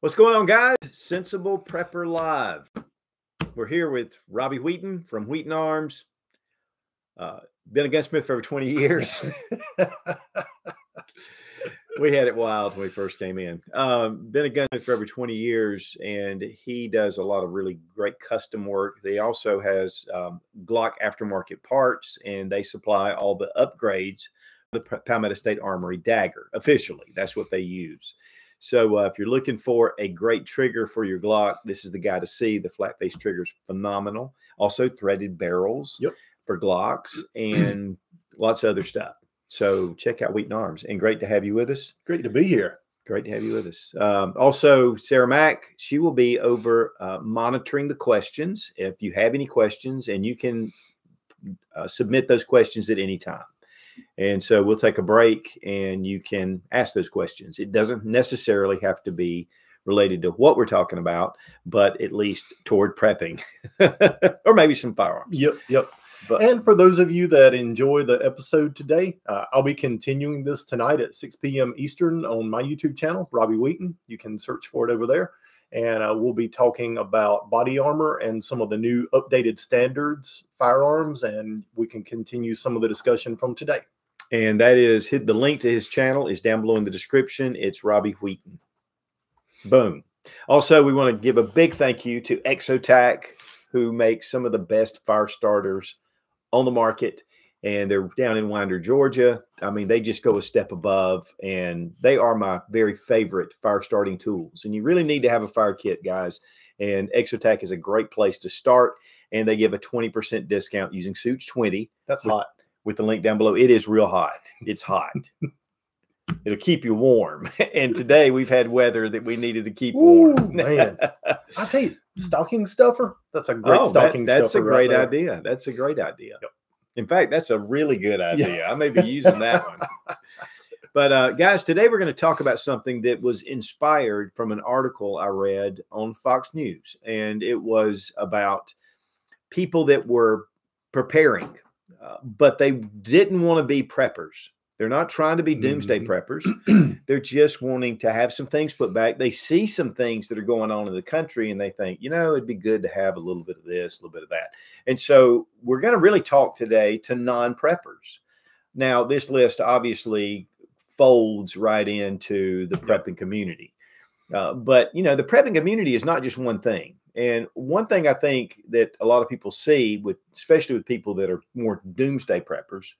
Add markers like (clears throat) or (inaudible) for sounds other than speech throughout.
What's going on, guys? Sensible Prepper Live. We're here with Robbie Wheaton from Wheaton Arms. Uh, been a gunsmith for over 20 years. (laughs) we had it wild when we first came in. Um, been a gunsmith for over 20 years, and he does a lot of really great custom work. They also has um, Glock aftermarket parts, and they supply all the upgrades. The Palmetto State Armory dagger officially. That's what they use. So uh, if you're looking for a great trigger for your Glock, this is the guy to see. The flat face trigger is phenomenal. Also threaded barrels yep. for Glocks and lots of other stuff. So check out Wheaton Arms. And great to have you with us. Great to be here. Great to have you with us. Um, also, Sarah Mack, she will be over uh, monitoring the questions. If you have any questions, and you can uh, submit those questions at any time. And so we'll take a break and you can ask those questions. It doesn't necessarily have to be related to what we're talking about, but at least toward prepping (laughs) or maybe some firearms. Yep, yep. But, and for those of you that enjoy the episode today, uh, I'll be continuing this tonight at 6 p.m. Eastern on my YouTube channel, Robbie Wheaton. You can search for it over there. And uh, we'll be talking about body armor and some of the new updated standards, firearms, and we can continue some of the discussion from today. And that is hit the link to his channel is down below in the description. It's Robbie Wheaton. Boom. Also, we want to give a big thank you to Exotac, who makes some of the best fire starters on the market. And they're down in Winder, Georgia. I mean, they just go a step above, and they are my very favorite fire starting tools. And you really need to have a fire kit, guys. And Exotac is a great place to start. And they give a 20% discount using Sootch 20. That's hot with the link down below. It is real hot. It's hot. It'll keep you warm. (laughs) And today we've had weather that we needed to keep Ooh, warm. man, (laughs) I tell you, stocking stuffer. That's a great oh, stocking that, that's stuffer. That's a great right idea. That's a great idea. Yep. In fact, that's a really good idea. Yeah. I may be using that one. (laughs) But uh, guys, today we're going to talk about something that was inspired from an article I read on Fox News, and it was about people that were preparing uh, but they didn't want to be preppers. They're not trying to be doomsday mm-hmm. preppers. (clears throat) They're just wanting to have some things put back. They see some things that are going on in the country and they think, you know, it'd be good to have a little bit of this, a little bit of that. And so we're going to really talk today to non preppers. Now, this list obviously folds right into the prepping community. Uh, but, you know, the prepping community is not just one thing. And one thing I think that a lot of people see with, especially with people that are more doomsday preppers,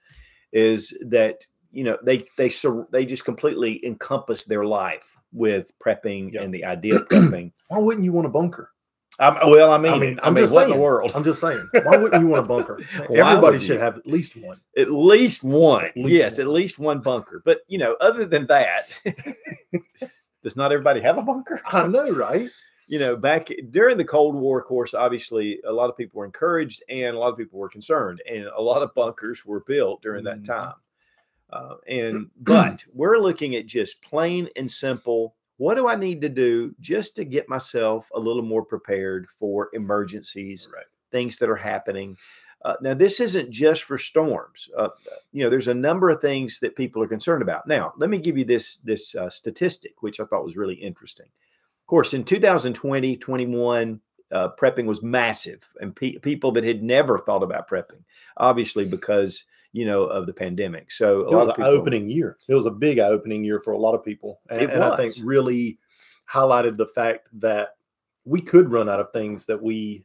is that you know they they so they just completely encompass their life with prepping yep. and the idea of prepping. (clears throat) Why wouldn't you want a bunker? I'm, well, I mean, I mean, I'm I mean, just saying, in the world. I'm just saying, why wouldn't you want a bunker? (laughs) Everybody should have at least one. At least one. At least yes, one. at least one bunker. But you know, other than that, (laughs) does not everybody have a bunker? I know, right? You know, back during the Cold War, of course, obviously a lot of people were encouraged and a lot of people were concerned, and a lot of bunkers were built during that mm-hmm. time. Uh, and (clears throat) but we're looking at just plain and simple. What do I need to do just to get myself a little more prepared for emergencies, right. things that are happening? Uh, now, this isn't just for storms. Uh, you know, there's a number of things that people are concerned about. Now, let me give you this this uh, statistic, which I thought was really interesting. Of course, in 2020, 21, uh, prepping was massive, and pe- people that had never thought about prepping, obviously because you know of the pandemic. So it was an opening year. It was a big opening year for a lot of people, and, and I think really highlighted the fact that we could run out of things that we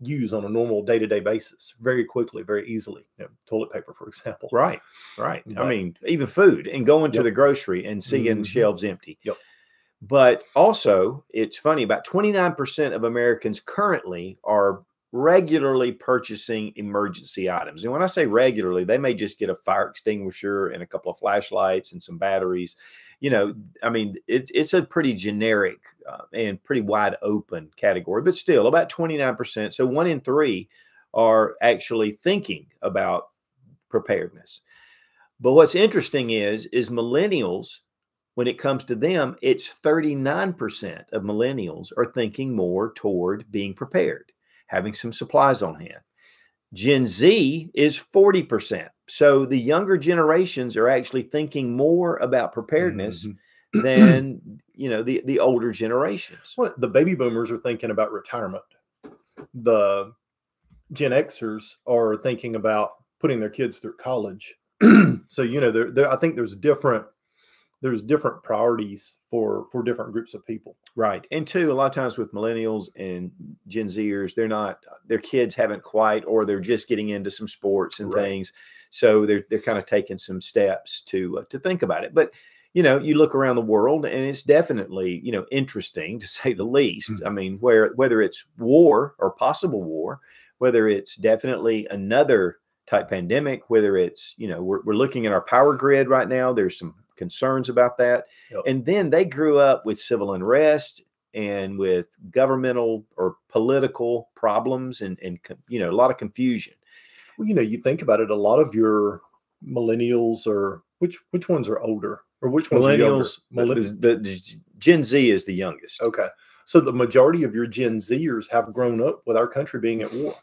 use on a normal day-to-day basis very quickly very easily you know, toilet paper for example right right but, i mean even food and going yep. to the grocery and seeing mm-hmm. shelves empty yep but also, it's funny about 29% of Americans currently are regularly purchasing emergency items. And when I say regularly, they may just get a fire extinguisher and a couple of flashlights and some batteries. You know, I mean, it, it's a pretty generic uh, and pretty wide open category, but still about 29%. So one in three are actually thinking about preparedness. But what's interesting is, is millennials when it comes to them, it's 39% of millennials are thinking more toward being prepared, having some supplies on hand. Gen Z is 40%. So the younger generations are actually thinking more about preparedness mm-hmm. than (clears throat) you know the the older generations. Well, the baby boomers are thinking about retirement. The Gen Xers are thinking about putting their kids through college. (clears throat) so you know, there, there, I think there's different there's different priorities for for different groups of people. Right. And two, a lot of times with millennials and Gen Zers, they're not their kids haven't quite or they're just getting into some sports and right. things. So they're they're kind of taking some steps to uh, to think about it. But you know, you look around the world and it's definitely, you know, interesting to (laughs) say the least. Mm-hmm. I mean, where whether it's war or possible war, whether it's definitely another type pandemic, whether it's, you know, we're, we're looking at our power grid right now, there's some concerns about that. Yep. And then they grew up with civil unrest and with governmental or political problems and, and you know, a lot of confusion. Well, you know, you think about it, a lot of your millennials or which which ones are older or which ones millennials? Are the, the, Gen Z is the youngest. Okay, so the majority of your Gen Zers have grown up with our country being at war.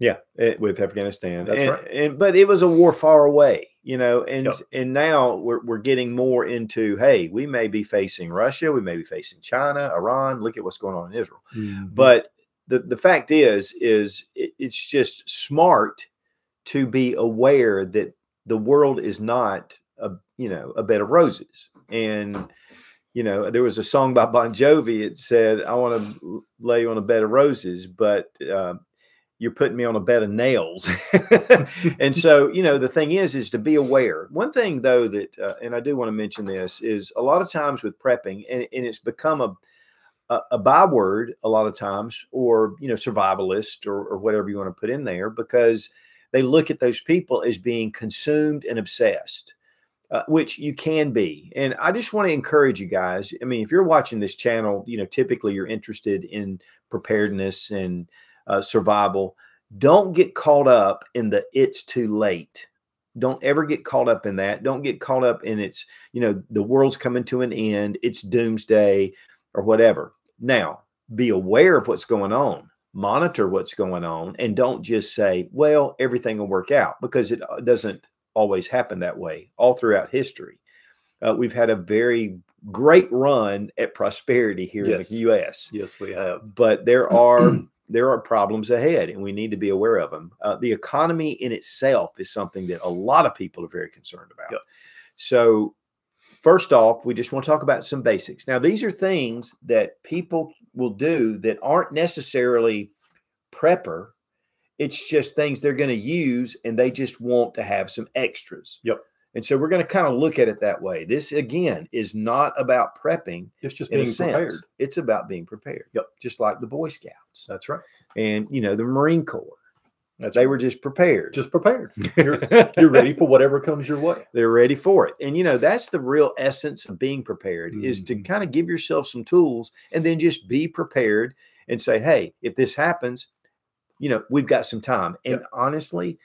Yeah, it, eh, with Afghanistan. That's and, right. And but it was a war far away, you know, and yep. and now we're we're getting more into hey, we may be facing Russia, we may be facing China, Iran. Look at what's going on in Israel. Mm-hmm. But the the fact is, is it, it's just smart to be aware that the world is not a you know a bed of roses and you know there was a song by bon jovi it said i want to lay you on a bed of roses but uh, you're putting me on a bed of nails (laughs) and so you know the thing is is to be aware one thing though that uh, and i do want to mention this is a lot of times with prepping and, and it's become a a, a byword a lot of times or you know survivalist or, or whatever you want to put in there because they look at those people as being consumed and obsessed, uh, which you can be. And I just want to encourage you guys. I mean, if you're watching this channel, you know, typically you're interested in preparedness and uh, survival. Don't get caught up in the it's too late. Don't ever get caught up in that. Don't get caught up in it's, you know, the world's coming to an end, it's doomsday or whatever. Now, be aware of what's going on monitor what's going on and don't just say, well, everything will work out because it uh, doesn't always happen that way all throughout history. Uh, we've had a very great run at prosperity here yes. in the U.S. Yes, we have. But there are (clears throat) there are problems ahead, and we need to be aware of them. Uh, the economy in itself is something that a lot of people are very concerned about. Yep. So, first off, we just want to talk about some basics. Now, these are things that people will do that aren't necessarily prepper. It's just things they're going to use and they just want to have some extras. Yep. And so we're going to kind of look at it that way. This again is not about prepping. It's just being prepared. It's about being prepared. Yep. Just like the Boy Scouts. That's right. And you know, the Marine Corps. That's they right. were just prepared. Just prepared. (laughs) You're, you're ready for whatever comes your way. They're ready for it. And you know, that's the real essence of being prepared mm-hmm. is to mm-hmm. kind of give yourself some tools and then just be prepared and say, hey, if this happens, you know, we've got some time. And yeah. honestly,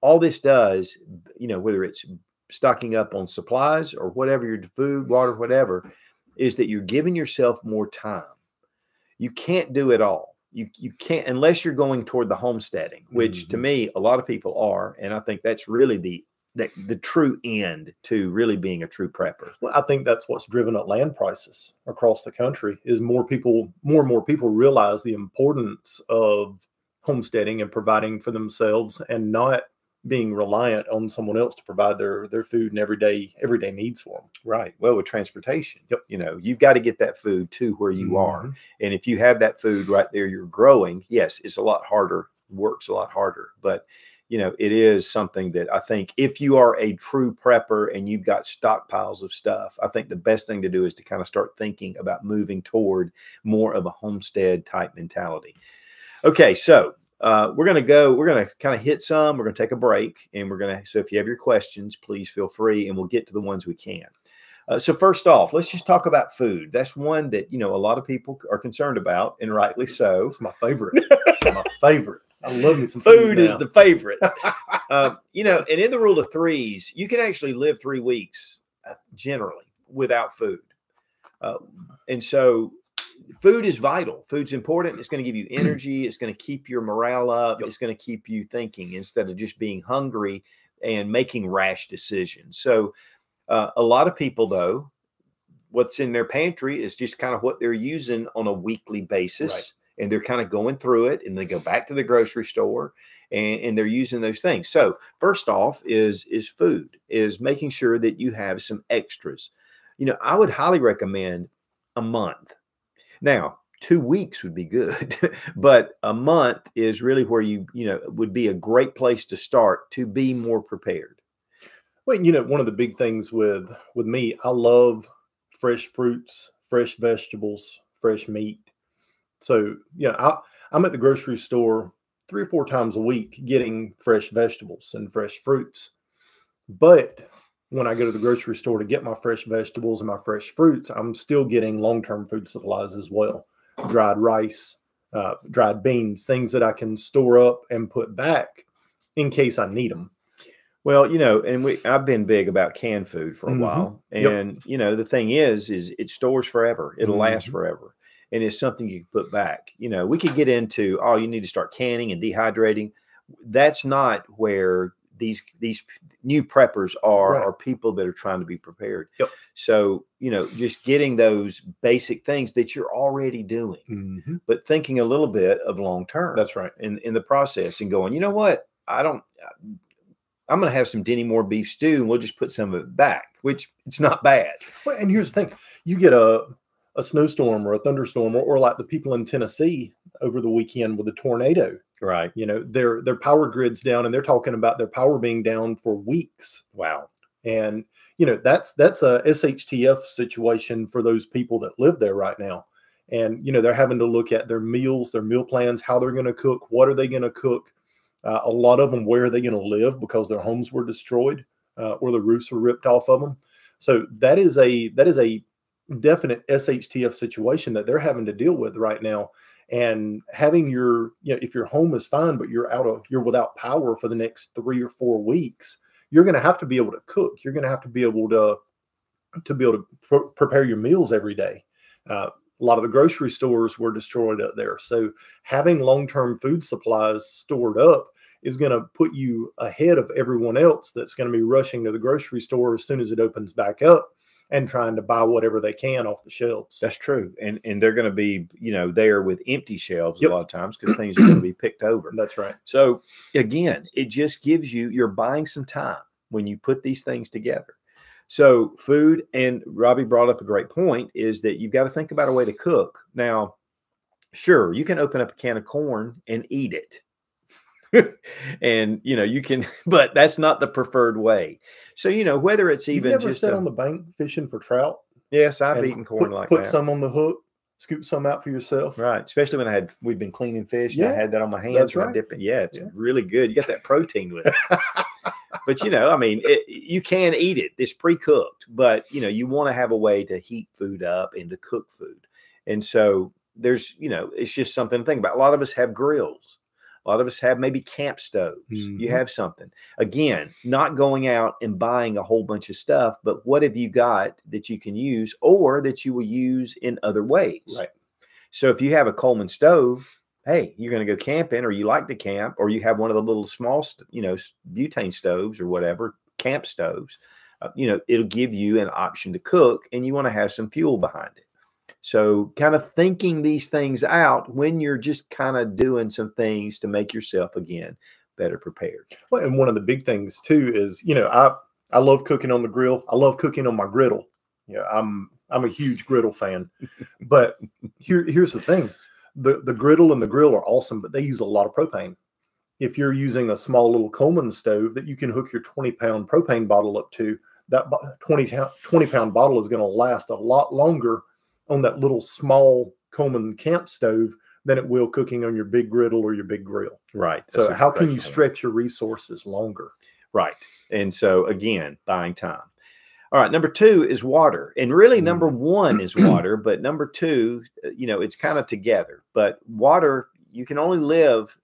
all this does, you know, whether it's stocking up on supplies or whatever your food, water, whatever, is that you're giving yourself more time. You can't do it all you you can't unless you're going toward the homesteading, which mm-hmm. to me a lot of people are, and I think that's really the the, the true end to really being a true prepper. Well, I think that's what's driven up land prices across the country is more people, more and more people realize the importance of homesteading and providing for themselves and not being reliant on someone else to provide their their food and everyday everyday needs for them. Right. Well, with transportation, yep. you know, you've got to get that food to where you mm-hmm. are, and if you have that food right there, you're growing. Yes, it's a lot harder, works a lot harder, but you know, it is something that I think if you are a true prepper and you've got stockpiles of stuff, I think the best thing to do is to kind of start thinking about moving toward more of a homestead type mentality. Okay, so uh, we're going to go, we're going to kind of hit some, we're going to take a break, and we're going to, so if you have your questions, please feel free, and we'll get to the ones we can. Uh, so first off, let's just talk about food. That's one that you know a lot of people are concerned about, and rightly so. It's my favorite. (laughs) it's my favorite. I love me some food. Food is the favorite. (laughs) uh, you know, and in the rule of threes, you can actually live three weeks uh, generally without food. Uh, and so food is vital. Food's important. It's going to give you (clears throat) energy. It's going to keep your morale up. Yep. It's going to keep you thinking instead of just being hungry and making rash decisions. So, uh, a lot of people, though, what's in their pantry is just kind of what they're using on a weekly basis. Right. And they're kind of going through it and they go back to the grocery store and, and they're using those things. So first off is is food, is making sure that you have some extras. You know, I would highly recommend a month. Now, two weeks would be good (laughs) but a month is really where you you know would be a great place to start to be more prepared. Well you know one of the big things with with me i love fresh fruits fresh vegetables fresh meat. So you know I, i'm at the grocery store three or four times a week getting fresh vegetables and fresh fruits. But when I go to the grocery store to get my fresh vegetables and my fresh fruits, I'm still getting long term food supplies as well dried rice, uh, dried beans, things that I can store up and put back in case I need them. Well, you know, and we I've been big about canned food for a mm-hmm. while. And yep. you know, the thing is, is it stores forever. It'll mm-hmm. last forever. And it's something you can put back. You know, we could get into, oh, you need to start canning and dehydrating. That's not where these these new preppers are right. are people that are trying to be prepared. Yep. So you know, just getting those basic things that you're already doing, mm-hmm. but thinking a little bit of long term. That's right. In in the process, and going, you know what, I don't. I'm going to have some Dinty Moore beef stew, and we'll just put some of it back, which it's not bad. Well, and here's the thing: you get a a snowstorm or a thunderstorm, or, or like the people in Tennessee over the weekend with a tornado Right. You know, their their power grids down and they're talking about their power being down for weeks. Wow. And you know, that's that's a SHTF situation for those people that live there right now. And you know, they're having to look at their meals, their meal plans, how they're going to cook, what are they going to cook? Uh, a lot of them, where are they going to live because their homes were destroyed uh, or the roofs were ripped off of them. So that is a that is a definite SHTF situation that they're having to deal with right now and having your you know if your home is fine but you're out of you're without power for the next three or four weeks you're going to have to be able to cook. You're going to have to be able to to be able to pr- prepare your meals every day. Uh, a lot of the grocery stores were destroyed up there. So having long-term food supplies stored up is going to put you ahead of everyone else that's going to be rushing to the grocery store as soon as it opens back up and trying to buy whatever they can off the shelves. That's true. And and they're going to be, you know, there with empty shelves yep. a lot of times because things are going to be picked over. That's right. So again, it just gives you you're buying some time when you put these things together. So food and Robbie brought up a great point is that you've got to think about a way to cook. Now, sure, you can open up a can of corn and eat it. (laughs) and you know you can (laughs) but that's not the preferred way. So you know whether it's even you ever just sit a, on the bank fishing for trout? Yes i've eaten corn put, like put that. some on the hook scoop some out for yourself? Right especially when i had we've been cleaning fish yeah, i had that on my hands that's right. dipping yeah it's yeah. really good. You got that protein with it. (laughs) But you know i mean it, you can eat it. It's pre-cooked but you know you want to have a way to heat food up and to cook food. And so there's you know it's just something to think about. A lot of us have grills a lot of us have maybe camp stoves. Mm-hmm. You have something. Again, not going out and buying a whole bunch of stuff, but what have you got that you can use or that you will use in other ways? Right. So if you have a Coleman stove, hey, you're going to go camping or you like to camp or you have one of the little small, you know, butane stoves or whatever, camp stoves, uh, you know, it'll give you an option to cook and you want to have some fuel behind it. So, kind of thinking these things out when you're just kind of doing some things to make yourself again better prepared. Well, and one of the big things too is, you know, I I love cooking on the grill. I love cooking on my griddle. Yeah, I'm I'm a huge griddle fan. but here here's the thing: the the griddle and the grill are awesome, but they use a lot of propane. If you're using a small little Coleman stove that you can hook your 20 pound propane bottle up to, that 20 20 pound bottle is going to last a lot longer on that little small Coleman camp stove than it will cooking on your big griddle or your big grill. Right. So how can you stretch your resources longer? Right. And so again, buying time. All right, number two is water. And really, number mm. one is (clears throat) water, but number two, uh, you know, it's kind of together. But water, you can only live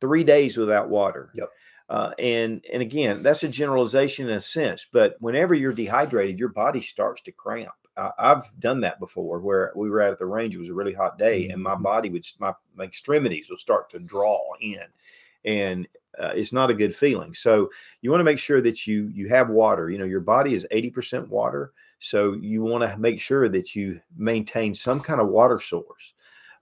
three days without water. Yep. Uh, and and again, that's a generalization in a sense. But whenever you're dehydrated, your body starts to cramp. I've done that before where we were out at the range. It was a really hot day, and my mm-hmm. body would, my, my extremities would start to draw in, and uh, it's not a good feeling. So you want to make sure that you you have water. You know, your body is eighty percent water. So you want to make sure that you maintain some kind of water source.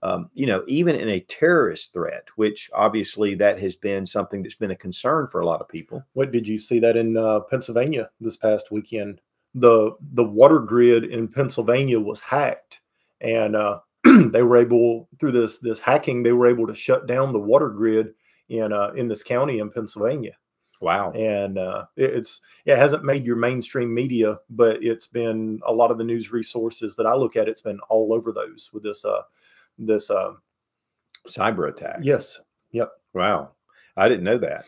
Um, you know, even in a terrorist threat, which obviously that has been something that's been a concern for a lot of people. What did you see that in uh, Pennsylvania this past weekend? The the water grid in Pennsylvania was hacked, and uh, (clears throat) they were able through this this hacking they were able to shut down the water grid in uh, in this county in Pennsylvania. Wow. And uh, it, it's it hasn't made your mainstream media, but it's been a lot of the news resources that I look at. It's been all over those with this uh this uh cyber attack. Yes. Yep. Wow. I didn't know that.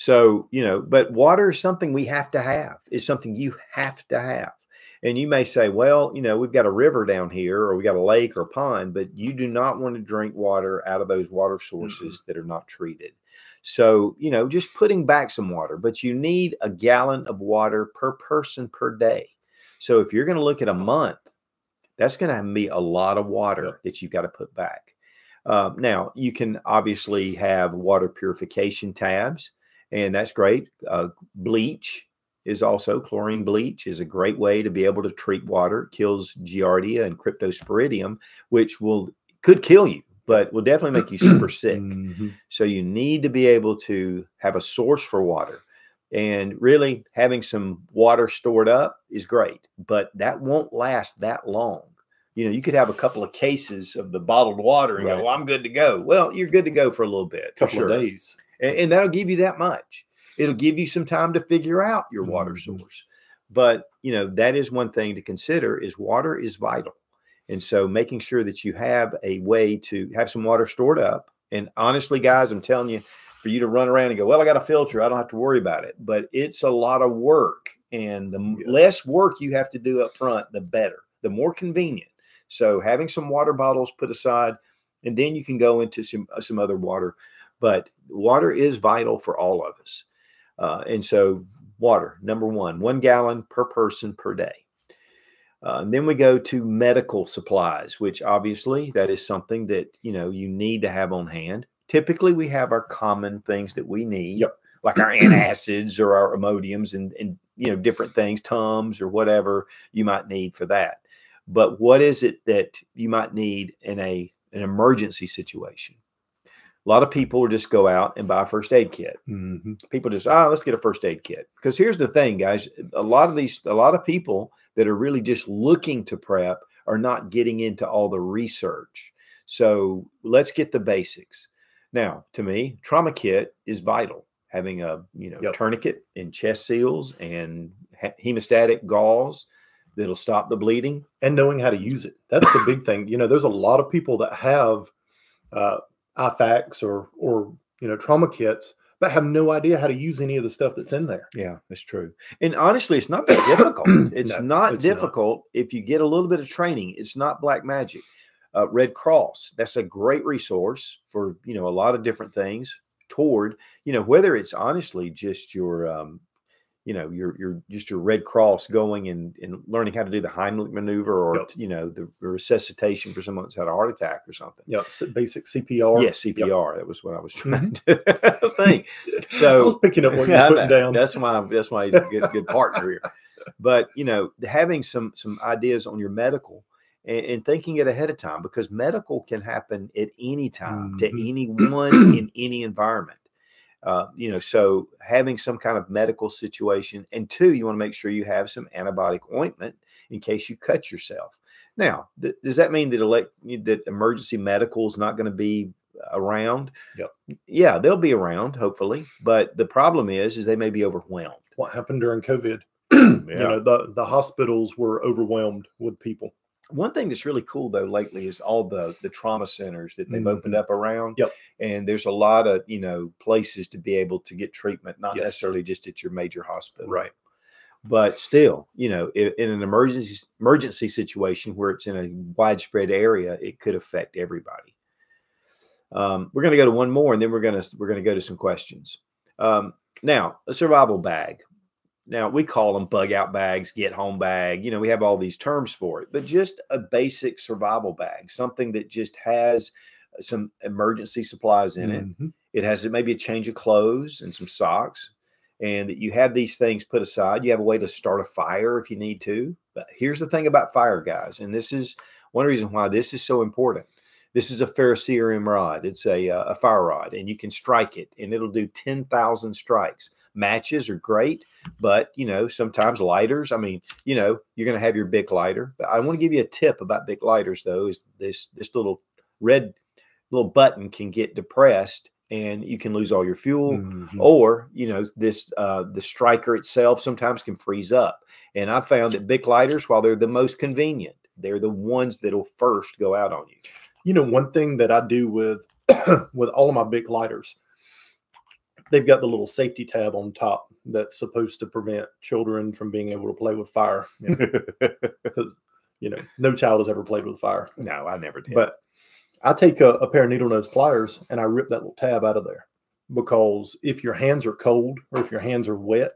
So, you know, but water is something we have to have. is something you have to have. And you may say, well, you know, we've got a river down here or we got a lake or a pond, but you do not want to drink water out of those water sources mm-hmm. that are not treated. So, you know, just putting back some water, but you need a gallon of water per person per day. So if you're going to look at a month, that's going to be a lot of water that you've got to put back. Uh, now, you can obviously have water purification tabs, and that's great. Uh, bleach is also chlorine bleach is a great way to be able to treat water. It kills giardia and cryptosporidium, which will could kill you but will definitely make you (clears throat) super sick. Mm-hmm. So you need to be able to have a source for water. And really, having some water stored up is great, but that won't last that long. You know, you could have a couple of cases of the bottled water and right. go, well, I'm good to go. Well, you're good to go for a little bit, a couple sure. of days. And, and, that'll give you that much. It'll give you some time to figure out your water mm-hmm. source. But, you know, that is one thing to consider is water is vital. And so making sure that you have a way to have some water stored up. And honestly, guys, I'm telling you, for you to run around and go, well, I got a filter, I don't have to worry about it. But it's a lot of work. And the yeah. less work you have to do up front, the better, the more convenient. So having some water bottles put aside, and then you can go into some uh, some other water. But water is vital for all of us. Uh, and so water, number one, one gallon per person per day. Uh, and then we go to medical supplies, which obviously that is something that you know you need to have on hand. Typically, we have our common things that we need, yep. like our antacids or our Imodiums and and you know different things, Tums or whatever you might need for that. But what is it that you might need in a an emergency situation? A lot of people just go out and buy a first aid kit. Mm-hmm. People just, ah, oh, let's get a first aid kit. Because here's the thing, guys: a lot of these, a lot of people that are really just looking to prep are not getting into all the research. So let's get the basics. Now, to me, trauma kit is vital. Having a you know yep. tourniquet and chest seals and hemostatic gauze that'll stop the bleeding and knowing how to use it. That's the big thing. You know, there's a lot of people that have uh, IFAKs or or you know trauma kits but have no idea how to use any of the stuff that's in there. Yeah, that's true. And honestly, it's not that difficult. (clears throat) It's no, not it's difficult not. if you get a little bit of training. It's not black magic. Uh, Red Cross, that's a great resource for you know a lot of different things toward you know whether it's honestly just your um, you know your your just your red cross going and, and learning how to do the heimlich maneuver or yep. you know the resuscitation for someone that's had a heart attack or something yeah basic cpr yes yeah, cpr yep. that was what i was trying mm-hmm. to (laughs) think so i was picking up what (laughs) you're putting down that's why that's why he's a good good partner here (laughs) but you know having some some ideas on your medical and, and, thinking it ahead of time because medical can happen at any time mm-hmm. to anyone in any environment uh, you know, so having some kind of medical situation, and two, you want to make sure you have some antibiotic ointment in case you cut yourself. Now, th- does that mean that elect- that emergency medical is not going to be around? Yep. Yeah, they'll be around, hopefully. But the problem is, is they may be overwhelmed. What happened during COVID? (clears throat) yeah. You know, the the hospitals were overwhelmed with people. One thing that's really cool though lately is all the the trauma centers that they've mm-hmm. opened up around. Yep. And there's a lot of you know places to be able to get treatment, not yes. necessarily just at your major hospital. Right. But still, you know, in, in an emergency emergency situation where it's in a widespread area, it could affect everybody. Um, we're going to go to one more, and then we're going to we're going to go to some questions. Um, now, a survival bag. Now we call them bug out bags, get home bag. You know, we have all these terms for it, but just a basic survival bag, something that just has some emergency supplies in mm-hmm. it. It has maybe a change of clothes and some socks. and you have these things put aside. You have a way to start a fire if you need to. But here's the thing about fire, guys, and this is one reason why this is so important. This is a ferrocerium rod. It's a, uh, a fire rod, and you can strike it, and it'll do 10,000 strikes. Matches are great, but you know, sometimes lighters. I mean, you know, you're going to have your Bic lighter. But I want to give you a tip about Bic lighters, though, is this this little red little button can get depressed and you can lose all your fuel mm-hmm. or you know this uh, the striker itself sometimes can freeze up and i found that bic lighters while they're the most convenient they're the ones that'll first go out on you you know one thing that i do with (clears throat) with all of my Bic lighters they've got the little safety tab on top that's supposed to prevent children from being able to play with fire. Because (laughs) you know no child has ever played with fire. No i never did. But I take a, a pair of needle nose pliers and I rip that little tab out of there because if your hands are cold or if your hands are wet,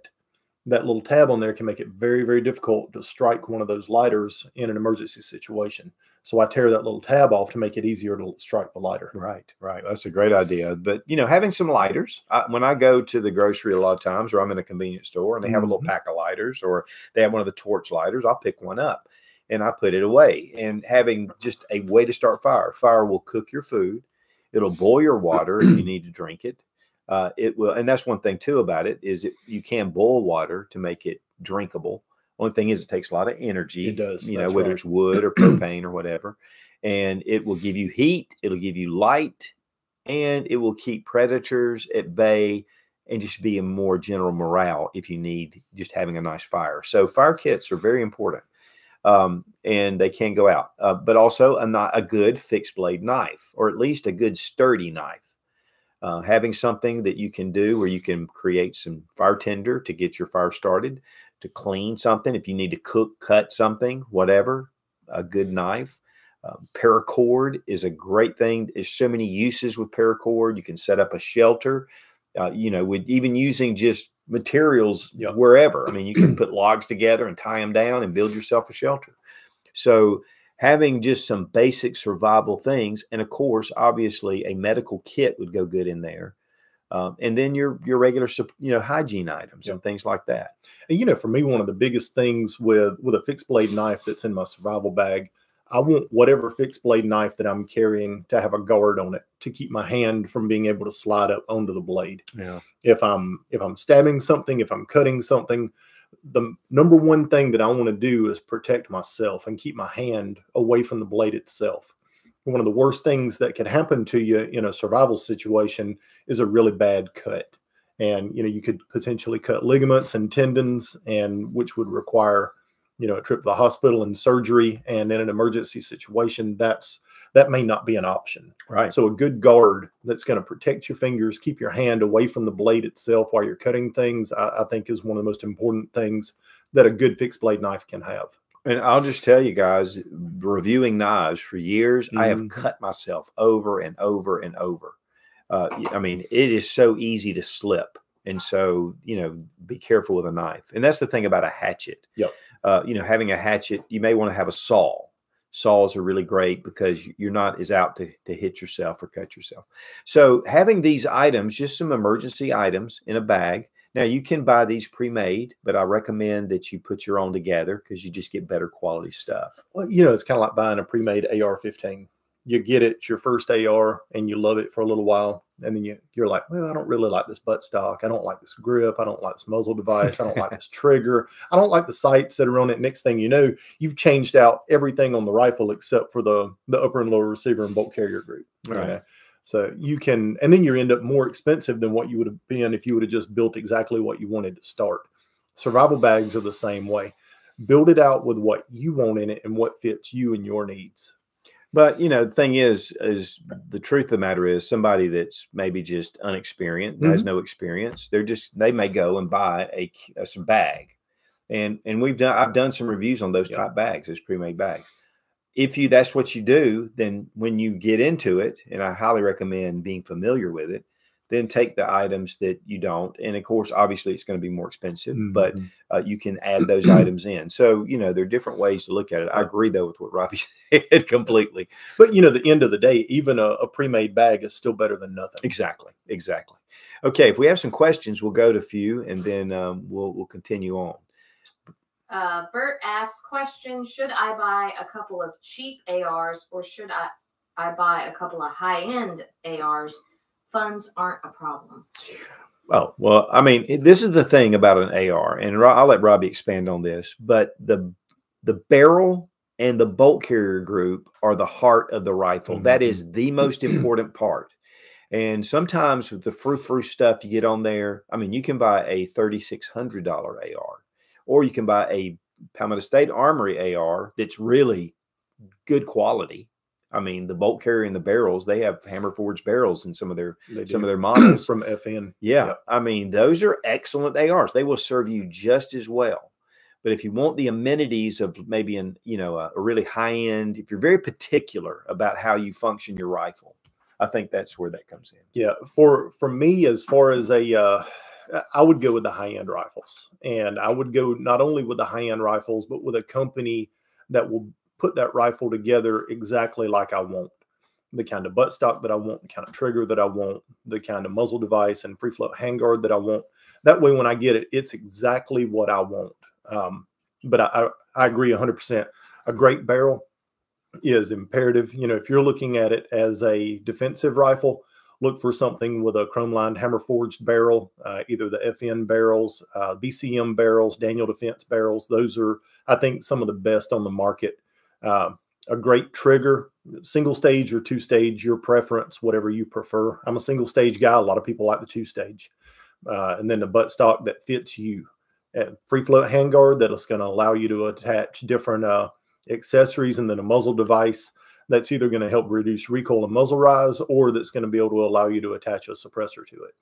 that little tab on there can make it very, very difficult to strike one of those lighters in an emergency situation. So I tear that little tab off to make it easier to strike the lighter. Right, right. That's a great idea. But you know, having some lighters. I, when I go to the grocery a lot of times, or I'm in a convenience store and they have mm-hmm. a little mm-hmm. pack of lighters, or they have one of the torch lighters, I'll pick one up and I put it away. And having just a way to start fire. Fire will cook your food. It'll boil your water if you (clears throat) need to drink it. Uh, it will, and that's one thing too about it is it you can boil water to make it drinkable. Only thing is, it takes a lot of energy. It does, you know, whether right. it's wood or propane or whatever, and it will give you heat. It'll give you light, and it will keep predators at bay and just be a more general morale if you need just having a nice fire. So fire kits are very important um, and they can go out. Uh, but also a not a good fixed blade knife, or at least a good sturdy knife. Uh, having something that you can do where you can create some fire tinder to get your fire started, to clean something if you need to cook, cut something, whatever. A good knife. Uh, paracord is a great thing. There's so many uses with paracord. You can set up a shelter. Uh, you know, with even using just materials wherever. I mean, you can (clears throat) put logs together and tie them down and build yourself a shelter. So, having just some basic survival things, and of course, obviously, a medical kit would go good in there. Um, and then your your regular you know hygiene items yep. and things like that. And you know, for me, one of the biggest things with with a fixed blade knife that's in my survival bag I want whatever fixed blade knife that I'm carrying to have a guard on it to keep my hand from being able to slide up onto the blade. Yeah. If I'm if I'm stabbing something, if I'm cutting something, the number one thing that I want to do is protect myself and keep my hand away from the blade itself. One of the worst things that could happen to you in a survival situation is a really bad cut. And you know, you could potentially cut ligaments and tendons and which would require you know a trip to the hospital and surgery. And in an emergency situation that's that may not be an option. Right. So a good guard that's going to protect your fingers keep your hand away from the blade itself while you're cutting things I, I think is one of the most important things that a good fixed blade knife can have and I'll just tell you guys, reviewing knives for years, mm. I have mm-hmm. cut myself over and over and over. Uh, I mean, it is so easy to slip. And so, you know, be careful with a knife. And that's the thing about a hatchet. Yep uh, you know, having a hatchet, you may want to have a saw. Saws are really great because you're not as out to, to hit yourself or cut yourself. So having these items, just some emergency items in a bag. Now you can buy these pre-made, but I recommend that you put your own together because you just get better quality stuff. Well, you know, it's kind of like buying a pre-made AR-15 you get it it's your first AR and you love it for a little while, and then you you're like, well, I don't really like this butt stock. I don't like this grip. I don't like this muzzle device. I don't like this trigger. I don't like the sights that are on it. Next thing you know, you've changed out everything on the rifle except for the the upper and lower receiver and bolt carrier group. Right. So you can, and then you end up more expensive than what you would have been if you would have just built exactly what you wanted to start. Survival bags are the same way. Build it out with what you want in it and what fits you and your needs. But you know, the thing is, is the truth of the matter is somebody that's maybe just unexperienced, mm-hmm. has no experience. They're just they may go and buy a, a some bag, and and we've done I've done some reviews on those type bags, those pre-made bags. If you that's what you do, then when you get into it, and I highly recommend being familiar with it, then take the items that you don't. And of course, obviously, it's going to be more expensive, but Mhm. uh, you can add those items in. So, you know, there are different ways to look at it. I agree, though, with what Robbie (laughs) said completely. but you know, the end of the day, even a, a pre-made bag is still better than nothing. Exactly. Exactly. Okay. If we have some questions, we'll go to a few and then um, we'll, we'll continue on. Uh, Bert asks, question, should I buy a couple of cheap ARs or should I, I buy a couple of high-end ARs? Funds aren't a problem. Oh, well, I mean, this is the thing about an AR, and I'll let Robbie expand on this, but the the barrel and the bolt carrier group are the heart of the rifle. That is the most important part. And sometimes with the frou frou stuff you get on there, I mean, you can buy a $3,600 AR, or you can buy a Palmetto State Armory AR that's really good quality. I mean, the bolt carrier and the barrels, they have hammer forged barrels in some of their They some do. of their models. (clears throat) from FN. Yeah, Yeah. I mean, those are excellent ARs. They will serve you just as well. But if you want the amenities of maybe an, you know, a, a really high end, if you're very particular about how you function your rifle, I think that's where that comes in. Yeah, for for me, as far as a, uh, I would go with the high end rifles, and I would go not only with the high end rifles, but with a company that will put that rifle together exactly like I want. The kind of buttstock that I want, the kind of trigger that I want, the kind of muzzle device and free float handguard that I want. That way, when I get it, it's exactly what I want. Um, but I, I, I agree 100%. A great barrel is imperative. You know, if you're looking at it as a defensive rifle, look for something with a chrome lined hammer forged barrel, uh, either the FN barrels, uh, BCM barrels, Daniel Defense barrels. Those are, I think, some of the best on the market. Uh, a great trigger, single stage or two stage, your preference, whatever you prefer. I'm a single stage guy. A lot of people like the two stage. Uh, and then the buttstock that fits you. And free float handguard that is going to allow you to attach different uh, accessories and then a muzzle device that's either going to help reduce recoil and muzzle rise or that's going to be able to allow you to attach a suppressor to it.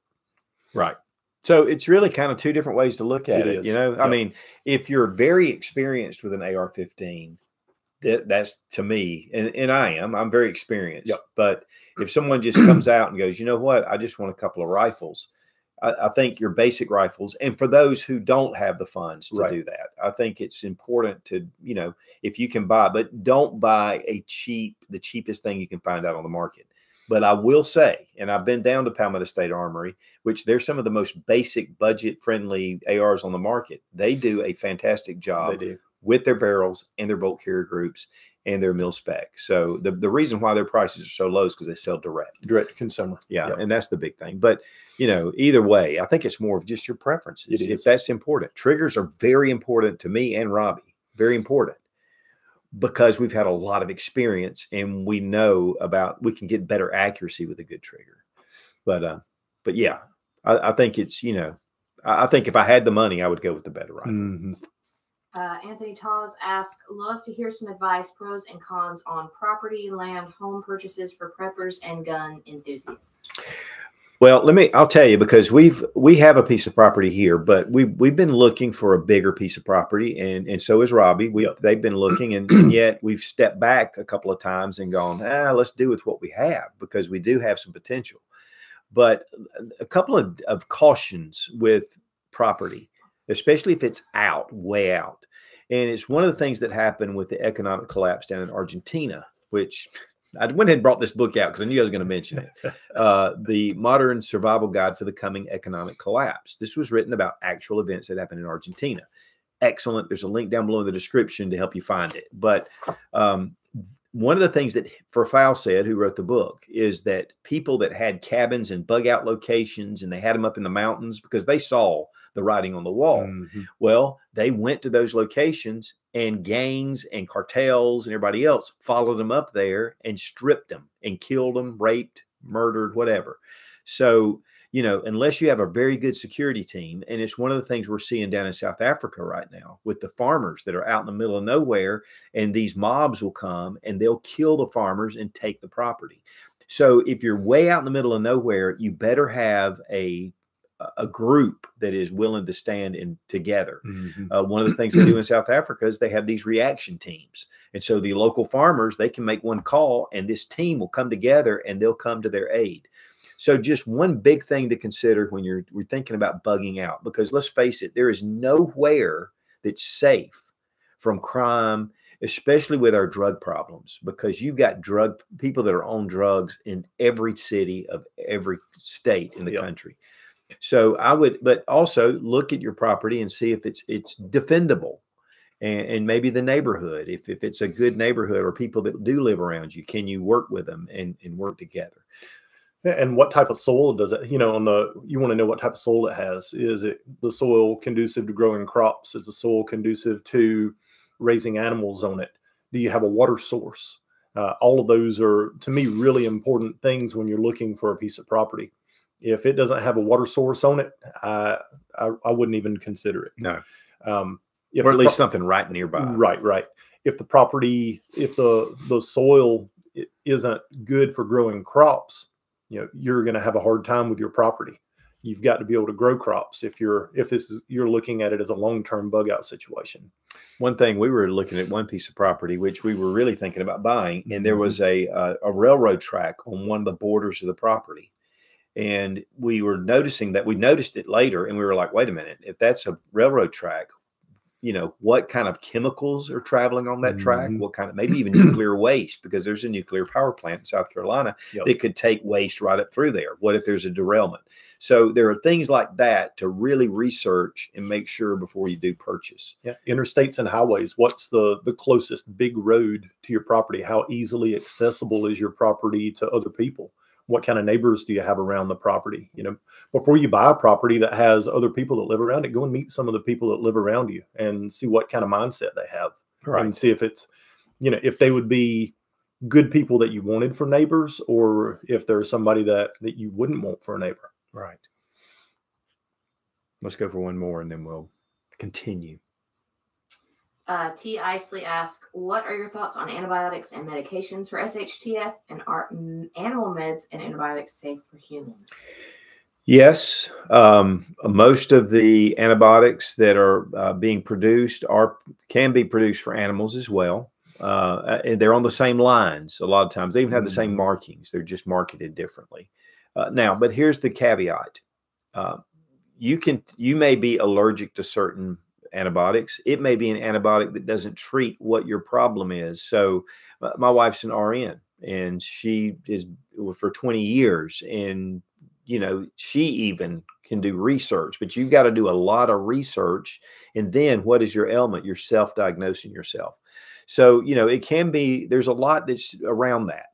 Right. So it's really kind of two different ways to look at It it. is. You know, I mean, if you're very experienced with an AR-15, that, that's to me, and, and I am, I'm very experienced. Yep. But if someone just comes out and goes, you know what, I just want a couple of rifles, I, I think your basic rifles, and for those who don't have the funds to Right. do that, I think it's important to, you know, if you can buy, but don't buy a cheap, the cheapest thing you can find out on the market. But I will say, and I've been down to Palmetto State Armory, which they're some of the most basic budget friendly ARs on the market. They do a fantastic job do. with their barrels and their bolt carrier groups and their mil spec. So the, the reason why their prices are so low is because they sell direct. Direct to consumer. Yeah, Yep. and that's the big thing. But you know, either way, I think it's more of just your preferences. If that's important, triggers are very important to me and Robbie. Very important because we've had a lot of experience and we know about we can get better accuracy with a good trigger. But uh, but yeah, I, I think it's you know, I, I think if I had the money, I would go with the better rifle. Mhm. Uh, Anthony Tawes asks, love to hear some advice, pros and cons on property, land, home purchases for preppers and gun enthusiasts. Well, let me. I'll tell you because we've we have a piece of property here, but we have we've been looking for a bigger piece of property, and and so is Robbie. We Yep. they've been looking, and, and (clears throat) yet we've stepped back a couple of times and gone, ah, let's do with what we have because we do have some potential. But a couple of, of cautions with property, especially if it's out, way out, and it's one of the things that happened with the economic collapse down in Argentina, which (laughs) I went ahead and brought this book out because I knew I was going to mention it (laughs) uh, the modern survival guide for the coming economic collapse. This was written about actual events that happened in Argentina. Excellent. There's a link down below in the description to help you find it. But um, one of the things that Ferfal said, who wrote the book, is that people that had cabins and bug out locations and they had them up in the mountains because they saw the writing on the wall. Mhm. Well, they went to those locations and gangs and cartels and everybody else followed them up there and stripped them and killed them, raped, murdered, whatever. So, you know, unless you have a very good security team, and it's one of the things we're seeing down in South Africa right now with the farmers that are out in the middle of nowhere, and these mobs will come and they'll kill the farmers and take the property. So, if you're way out in the middle of nowhere, you better have a a group that is willing to stand in together. Mhm. Uh, one of the things they do in South Africa is they have these reaction teams. And so the local farmers, they can make one call and this team will come together and they'll come to their aid. So just one big thing to consider when you're we're thinking about bugging out, because let's face it, there is nowhere that's safe from crime, especially with our drug problems, because you've got drug people that are on drugs in every city of every state in the Yep. country. So I would, but also look at your property and see if it's it's defendable, and, and maybe the neighborhood. If if it's a good neighborhood or people that do live around you, can you work with them and and work together? And what type of soil does it, you know, on the, you want to know what type of soil it has. Is it the soil conducive to growing crops? Is the soil conducive to raising animals on it? Do you have a water source? Uh, all of those are, to me, really important things when you're looking for a piece of property. If it doesn't have a water source on it, I, I, I wouldn't even consider it. No, Um, if or at least something right nearby. Right, right. If the property, if the the soil isn't good for growing crops, you know, you're going to have a hard time with your property. You've got to be able to grow crops if you're if this is you're looking at it as a long term bug out situation. One thing we were looking at one piece of property which we were really thinking about buying, and there Mhm. was a uh, a railroad track on one of the borders of the property, and we were noticing that we noticed it later, and we were like, wait a minute, if that's a railroad track, you know, what kind of chemicals are traveling on that track? Mhm. What kind of maybe even (clears throat) nuclear waste because there's a nuclear power plant in South Carolina Yep. that could take waste right up through there. What if there's a derailment? So there are things like that to really research and make sure before you do purchase. Yeah, interstates and highways. What's the the closest big road to your property? How easily accessible is your property to other people? What kind of neighbors do you have around the property? You know, before you buy a property that has other people that live around it, go and meet some of the people that live around you and see what kind of mindset they have, right. and see if it's, you know, if they would be good people that you wanted for neighbors, or if there's somebody that that you wouldn't want for a neighbor. Right. Let's go for one more and then we'll continue. Uh, T. Isley asks, "What are your thoughts on antibiotics and medications for SHTF, and are mm, animal meds and antibiotics safe for humans?" Yes, um, most of the antibiotics that are uh, being produced are can be produced for animals as well, uh, and they're on the same lines. A lot of times, they even have the same Mhm. markings. They're just marketed differently. Uh, now, but here's the caveat: uh, you can you may be allergic to certain antibiotics. It may be an antibiotic that doesn't treat what your problem is. So, uh, my wife's an RN, and she is for 20 years, and you know she even can do research but you've got to do a lot of research and then what is your ailment you're self-diagnosing yourself so you know it can be there's a lot that's around that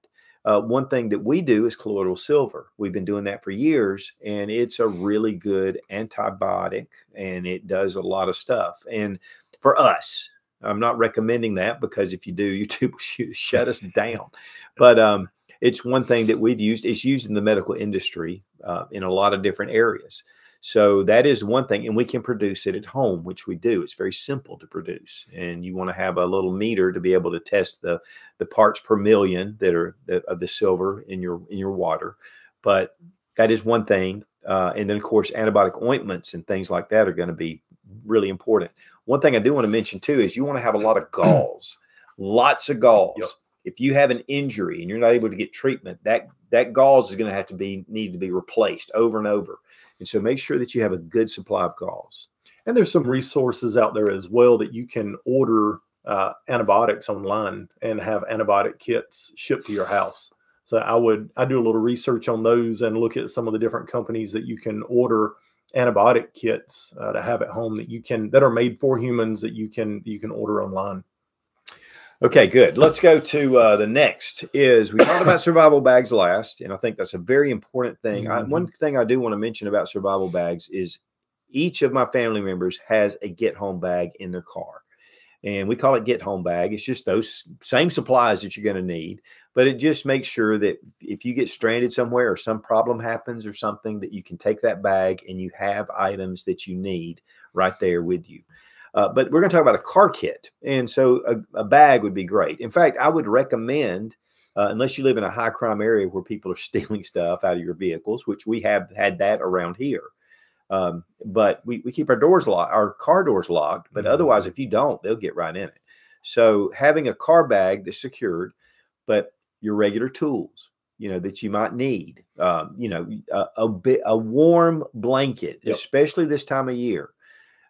uh, one thing that we do is colloidal silver we've been doing that for years and it's a really good antibiotic and it does a lot of stuff and for us i'm not recommending that because if you do (laughs) youtube will shut us down but um it's one thing that we've used. It's used in the medical industry uh, in a lot of different areas. So that is one thing, and we can produce it at home, which we do. It's very simple to produce, and you want to have a little meter to be able to test the the parts per million that are the, of the silver in your in your water. But that is one thing, uh, and then of course antibiotic ointments and things like that are going to be really important. One thing I do want to mention too is you want to have a lot of (clears throat) gauze, lots of gauze Yep. If you have an injury and you're not able to get treatment, that that gauze is going to have to be need to be replaced over and over. And so make sure that you have a good supply of gauze. And there's some resources out there as well that you can order uh, antibiotics online and have antibiotic kits shipped to your house. So I would I do a little research on those and look at some of the different companies that you can order antibiotic kits uh, to have at home that you can that are made for humans that you can you can order online. Okay, good. Let's go to uh, the next. Is we talked about survival bags last, and I think that's a very important thing. I, one thing I do want to mention about survival bags is each of my family members has a get home bag in their car, and we call it get home bag. It's just those same supplies that you're going to need, but it just makes sure that if you get stranded somewhere or some problem happens or something, that you can take that bag and you have items that you need right there with you. Uh, but we're going to talk about a car kit. And so a, a bag would be great. In fact, I would recommend, uh, unless you live in a high crime area where people are (laughs) stealing stuff out of your vehicles, which we have had that around here. Um, but we, we keep our doors locked, our car doors locked. But Mhm. otherwise, if you don't, they'll get right in it. So having a car bag that's secured, but your regular tools, you know, that you might need. Um, you know, a, a bit a warm blanket, Yep. especially this time of year,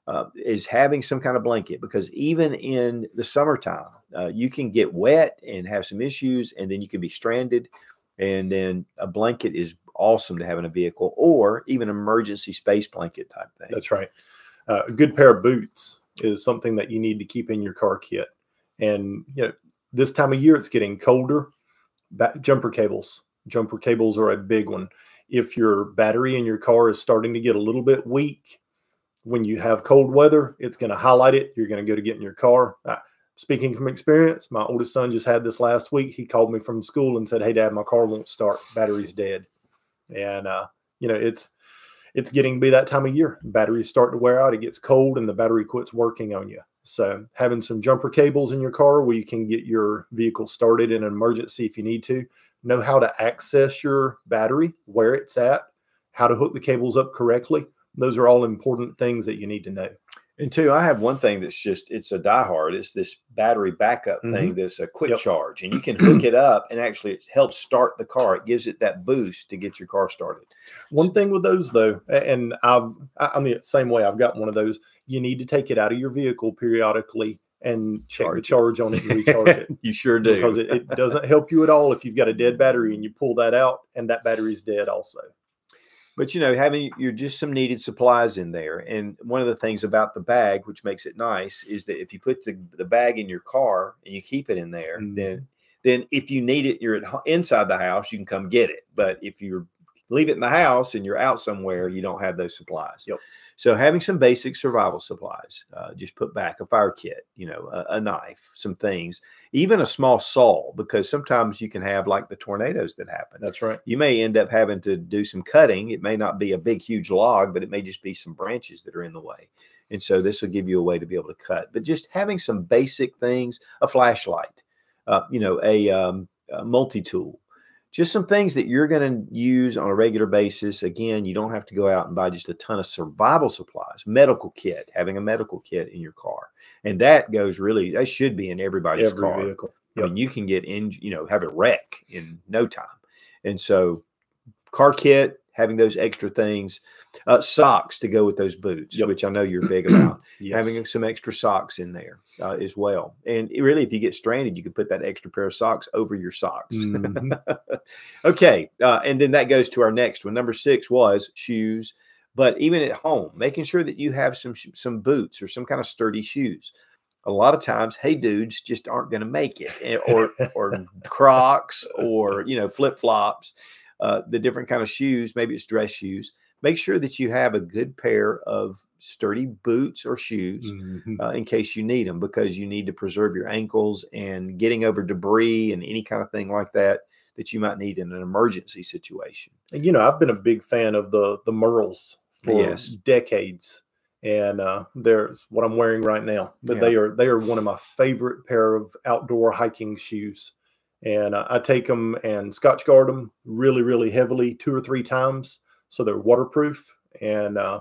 uh, is having some kind of blanket because even in the summertime, uh, you can get wet and have some issues, and then you can be stranded. And then a blanket is awesome to have in a vehicle, or even emergency space blanket type thing. That's right. Uh, a good pair of boots is something that you need to keep in your car kit. And you know, this time of year it's getting colder. Ba- jumper cables. Jumper cables are a big one. If your battery in your car is starting to get a little bit weak, when you have cold weather, it's going to highlight it. You're going to go to get in your car. Uh, speaking from experience, my oldest son just had this last week. He called me from school and said, "Hey, Dad, my car won't start. Battery's dead." And uh, you know, it's it's getting to be that time of year. Batteries start to wear out. It gets cold, and the battery quits working on you. So having some jumper cables in your car where you can get your vehicle started in an emergency if you need to. Know how to access your battery, where it's at, how to hook the cables up correctly. Those are all important things that you need to know. And two, I have one thing that's just it's a diehard. It's this battery backup mm-hmm. thing that's a quick Yep. charge, and you can hook it up and actually it helps start the car. It gives it that boost to get your car started. One thing with those though, and I've I'm the same way. I've got one of those. You need to take it out of your vehicle periodically and check the Charge it. on it and recharge it. (laughs) you sure do. because it, it doesn't help you at all if you've got a dead battery and you pull that out and that battery's dead also. But you know, having you're just some needed supplies in there. And one of the things about the bag, which makes it nice, is that if you put the, the bag in your car and you keep it in there, Mhm. then then if you need it, you're at, inside the house, you can come get it. But if you leave it in the house and you're out somewhere, you don't have those supplies. Yep. So having some basic survival supplies, uh, just put back a fire kit, you know, a, a knife, some things, even a small saw, because sometimes you can have like the tornadoes that happen That's right. you may end up having to do some cutting. It may not be a big, huge log, but it may just be some branches that are in the way. And so this will give you a way to be able to cut. But just having some basic things, a flashlight, uh, you know, a, um, a multi tool, just some things that you're going to use on a regular basis. Again, you don't have to go out and buy just a ton of survival supplies, medical kit, having a medical kit in your car. And that goes really, that should be in everybody's Every car. vehicle. I mean, you can get in, you know, have a wreck in no time. And so, car kit, having those extra things, uh, socks to go with those boots, Yep. which I know you're big about, (clears throat) Yes. having some extra socks in there uh, as well. And really, if you get stranded, you can put that extra pair of socks over your socks. Mhm. (laughs) okay. Uh, and then that goes to our next one. Number six was shoes. But even at home, making sure that you have some some boots or some kind of sturdy shoes. A lot of times, hey dudes just aren't going to make it, eh, or or (laughs) Crocs or you know flip flops, uh, the different kind of shoes. Maybe it's dress shoes. Make sure that you have a good pair of sturdy boots or shoes Mhm. uh, in case you need them because you need to preserve your ankles and getting over debris and any kind of thing like that that you might need in an emergency situation. And, you know, I've been a big fan of the the Merrells for Yes. decades, and uh, there's what I'm wearing right now. But Yeah. they are they are one of my favorite pair of outdoor hiking shoes, and uh, I take them and Scotchgard them really really heavily two or three times so they're waterproof and uh,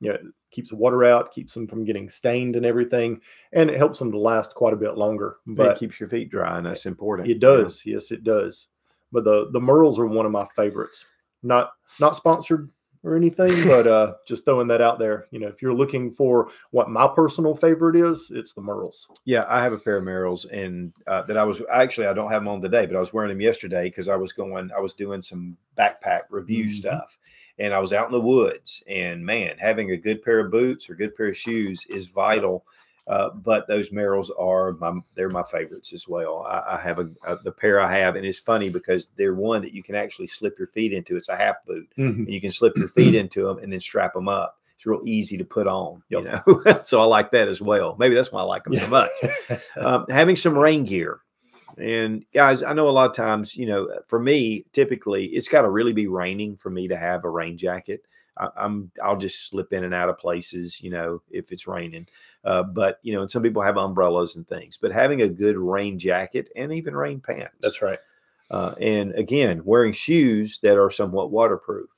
you know keeps the water out, keeps them from getting stained and everything, and it helps them to last quite a bit longer. But it keeps your feet dry, and that's important. it does. Yes, it does. But the the Merrells are one of my favorites. Not not sponsored or anything, (laughs) but uh just throwing that out there. You know, if you're looking for what my personal favorite is, it's the Merrells. Yeah, I have a pair of Merrells, and uh, that I was actually I don't have them on today, but I was wearing them yesterday because I was going, I was doing some backpack review Mhm. stuff, and I was out in the woods, and man, having a good pair of boots or good pair of shoes is vital. Uh, but those Merrells are my they're my favorites as well. I, I have a, a the pair I have, and it's funny because they're one that you can actually slip your feet into. It's a half boot, and you can slip your feet into them and then strap them up. It's real easy to put on, you know. (laughs) so I like that as well. Maybe that's why I like them so much (laughs) um, having some rain gear. And guys, I know a lot of times, you know, for me, typically it's got to really be raining for me to have a rain jacket. I, I'm I'll just slip in and out of places, you know, if it's raining. Uh, but you know, and some people have umbrellas and things. But having a good rain jacket and even rain pants. That's right. Uh, and again, wearing shoes that are somewhat waterproof,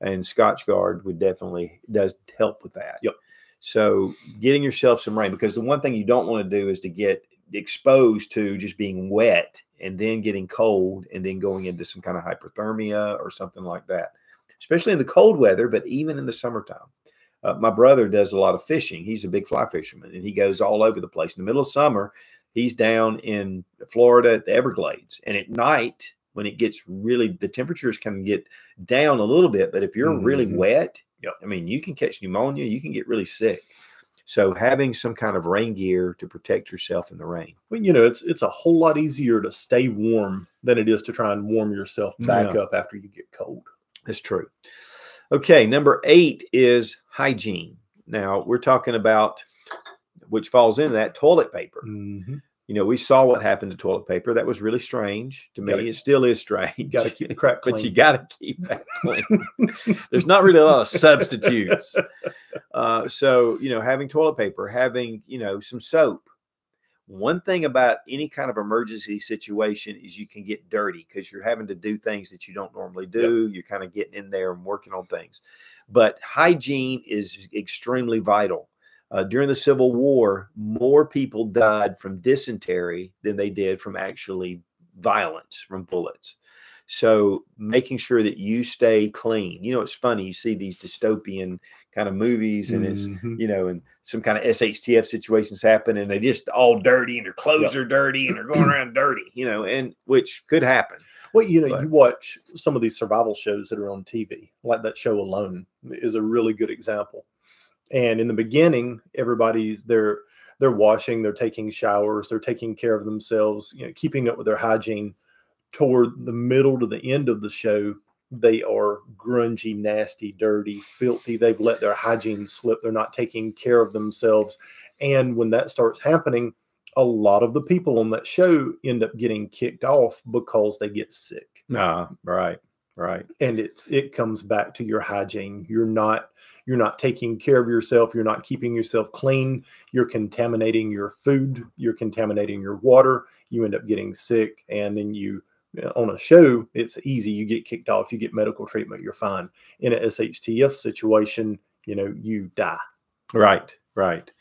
and Scotchgard would definitely does help with that. Yep. So getting yourself some rain because the one thing you don't want to do is to get exposed to just being wet and then getting cold and then going into some kind of hypothermia or something like that, especially in the cold weather, but even in the summertime. Uh, my brother does a lot of fishing. He's a big fly fisherman and he goes all over the place. In the middle of summer, he's down in Florida at the Everglades. And at night, when it gets really, the temperatures can get down a little bit. But if you're mm-hmm. really wet, yep. I mean, you can catch pneumonia, you can get really sick. So having some kind of rain gear to protect yourself in the rain. Well, you know, it's it's a whole lot easier to stay warm than it is to try and warm yourself back yeah. up after you get cold. That's true. Okay, number eight is hygiene. Now we're talking about which falls into that toilet paper. Mm-hmm. You know, we saw what happened to toilet paper. That was really strange to me. Gotta, it still is strange. Got to keep the crack clean. (laughs) But you got to keep that clean. There's not really a lot of substitutes. (laughs) Uh, so, you know, having toilet paper, having, you know, some soap. One thing about any kind of emergency situation is you can get dirty because you're having to do things that you don't normally do. Yep. You're kind of getting in there and working on things. But hygiene is extremely vital uh, during the Civil War, more people died from dysentery than they did from actually violence from bullets. So making sure that you stay clean. You know, it's funny. You see these dystopian kind of movies, and it's mm-hmm. you know, and some kind of SHTF situations happen, and they just all dirty, and their clothes yep. are dirty, and they're going (clears throat) around dirty. You know, and which could happen. Well, you know, but, you watch some of these survival shows that are on TV, like that show Alone is a really good example. And in the beginning, everybody's they're they're washing, they're taking showers, they're taking care of themselves, you know, keeping up with their hygiene. Toward the middle to the end of the show, they are grungy, nasty, dirty, filthy. They've let their hygiene slip. They're not taking care of themselves. And when that starts happening, a lot of the people on that show end up getting kicked off because they get sick. Ah, right, right. And it's it comes back to your hygiene. You're not you're not taking care of yourself you're not keeping yourself clean you're contaminating your food you're contaminating your water you end up getting sick and then you on a show it's easy you get kicked off you get medical treatment you're fine in a shtf situation you know you die right right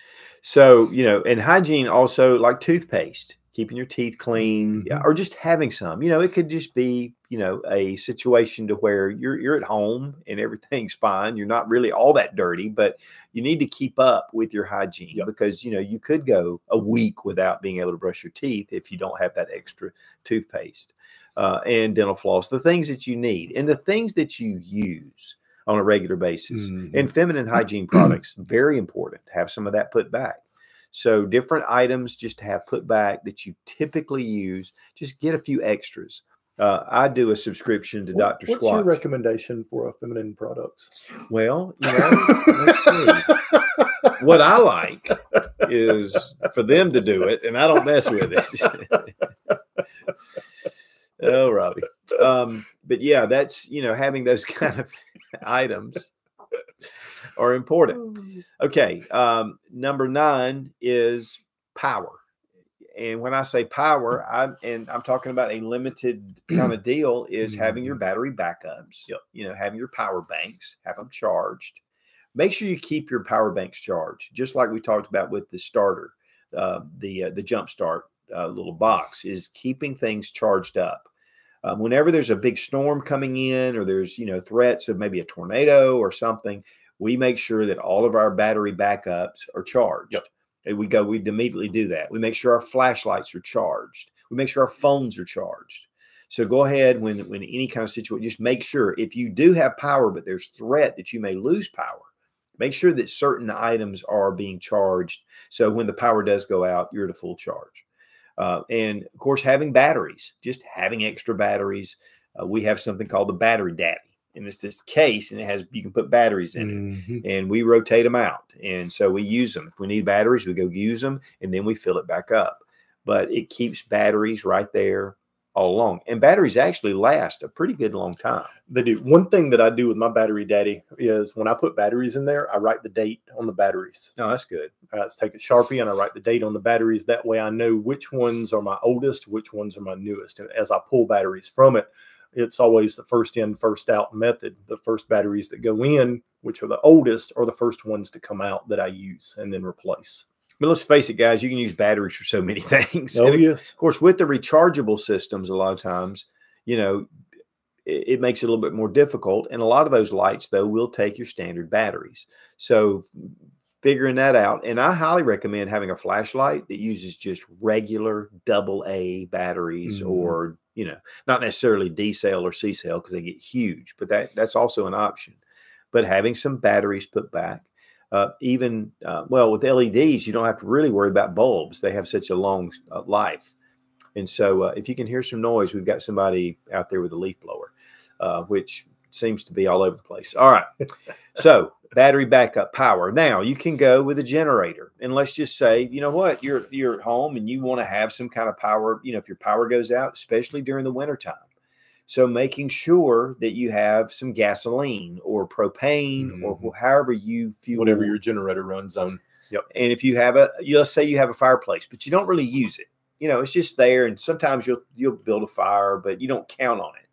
so you know and hygiene also like toothpaste keeping your teeth clean mm-hmm. or just having some you know it could just be you know a situation to where you're you're at home and everything's fine you're not really all that dirty but you need to keep up with your hygiene yep. because you know you could go a week without being able to brush your teeth if you don't have that extra toothpaste uh, and dental floss the things that you need and the things that you use on a regular basis mm-hmm. and feminine hygiene (clears throat) products very important to have some of that put back so different items just to have put back that you typically use. Just get a few extras. Uh, I do a subscription to Dr. Squatch. What's your recommendation for feminine products? Well, you know, let's see. (laughs) What I like is for them to do it, and I don't mess with it. (laughs) oh, Robbie. Um, but yeah, that's you know having those (laughs) kind of items are important. Okay. Um, number nine is power. And when I say power, I'm and I'm talking about a limited kind of deal is having your mm-hmm. battery backups. Yep. You know, having your power banks, have them charged. Make sure you keep your power banks charged, just like we talked about with the starter, uh, the uh, the jump start uh, little box is keeping things charged up. Um, whenever there's a big storm coming in, or there's you know threats of maybe a tornado or something, we make sure that all of our battery backups are charged. Yep. And we go, we immediately do that. We make sure our flashlights are charged. We make sure our phones are charged. So go ahead when when any kind of situation, just make sure if you do have power, but there's threat that you may lose power, make sure that certain items are being charged. So when the power does go out, you're at a full charge. Uh, and of course, having batteries, just having extra batteries. Uh, we have something called the battery daddy and it's this case and it has you can put batteries in it and we rotate them out and so we use them if we need batteries we go use them and then we fill it back up but it keeps batteries right there all along and batteries actually last a pretty good long time. They do. One thing that i do with my battery daddy is when i put batteries in there i write the date on the batteries. Oh that's good. Uh, let's take a sharpie and i write the date on the batteries. That way i know which ones are my oldest which ones are my newest. And as i pull batteries from it it's always the first in, first out method. The first batteries that go in, which are the oldest, are the first ones to come out that I use and then replace. But let's face it, guys, you can use batteries for so many (laughs) things. Oh, And yes. of course, with the rechargeable systems, a lot of times, you know, it, it makes it a little bit more difficult. And a lot of those lights, though, will take your standard batteries. So figuring that out, and I highly recommend having a flashlight that uses just regular double A batteries, Mhm. or you know, not necessarily D cell or C cell because they get huge, but that that's also an option. But having some batteries put back. Uh, even uh, well with LEDs, you don't have to really worry about bulbs. They have such a long uh, life, and so uh, if you can hear some noise, we've got somebody out there with a leaf blower, uh, which seems to be all over the place. All right, (laughs) so battery backup power. Now you can go with a generator, and let's just say, you know what, you're you're at home and you want to have some kind of power. You know, if your power goes out, especially during the wintertime. So making sure that you have some gasoline or propane or Mhm. however you fuel Whatever your generator runs on. Yep. and if you have a, you let's say you have a fireplace, but you don't really use it, you know, it's just there. And sometimes you'll you'll build a fire, but you don't count on it.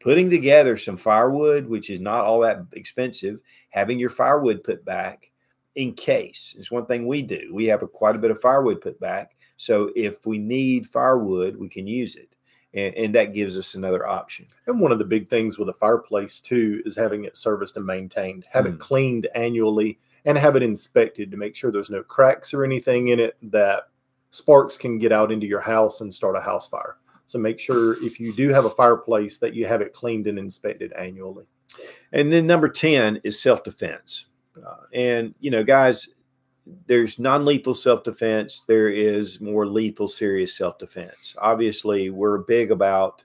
Putting together some firewood, which is not all that expensive, having your firewood put back in case is one thing we do. We have a, quite a bit of firewood put back, so if we need firewood, we can use it, and, and that gives us another option. And one of the big things with a fireplace too is having it serviced and maintained. Have Mm. it cleaned annually and have it inspected to make sure there's no cracks or anything in it that sparks can get out into your house and start a house fire. So make sure if you do have a fireplace that you have it cleaned and inspected annually. And then number 10 is self defense. Uh, and, you know, guys, there's non lethal self defense, there is more lethal, serious self defense. Obviously, we're big about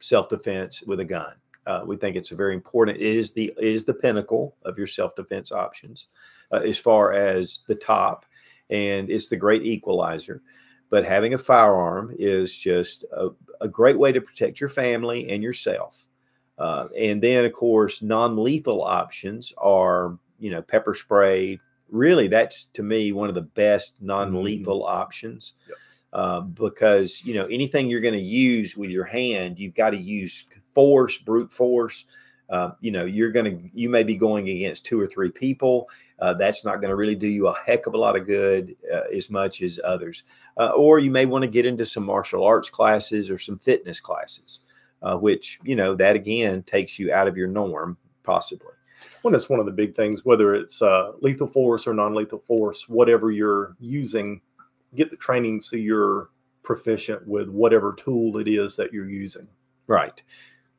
self defense with a gun. Uh, we think it's a very important. It is the it is the pinnacle of your self defense options, uh, as far as the top, and it's the great equalizer. But having a firearm is just a, a great way to protect your family and yourself. Uh, and then, of course, non-lethal options are, you know, pepper spray. Really, that's to me one of the best non-lethal options Yep. uh, because you know anything you're going to use with your hand, you've got to use force, brute force. Uh, you know, you're going to you may be going against two or three people. Uh, that's not going to really do you a heck of a lot of good uh, as much as others. Uh, or you may want to get into some martial arts classes or some fitness classes uh, which you know that again takes you out of your norm possibly Well, that's one of the big things, whether it's uh, lethal force or non lethal force, whatever you're using, get the training so you're proficient with whatever tool it is that you're using. right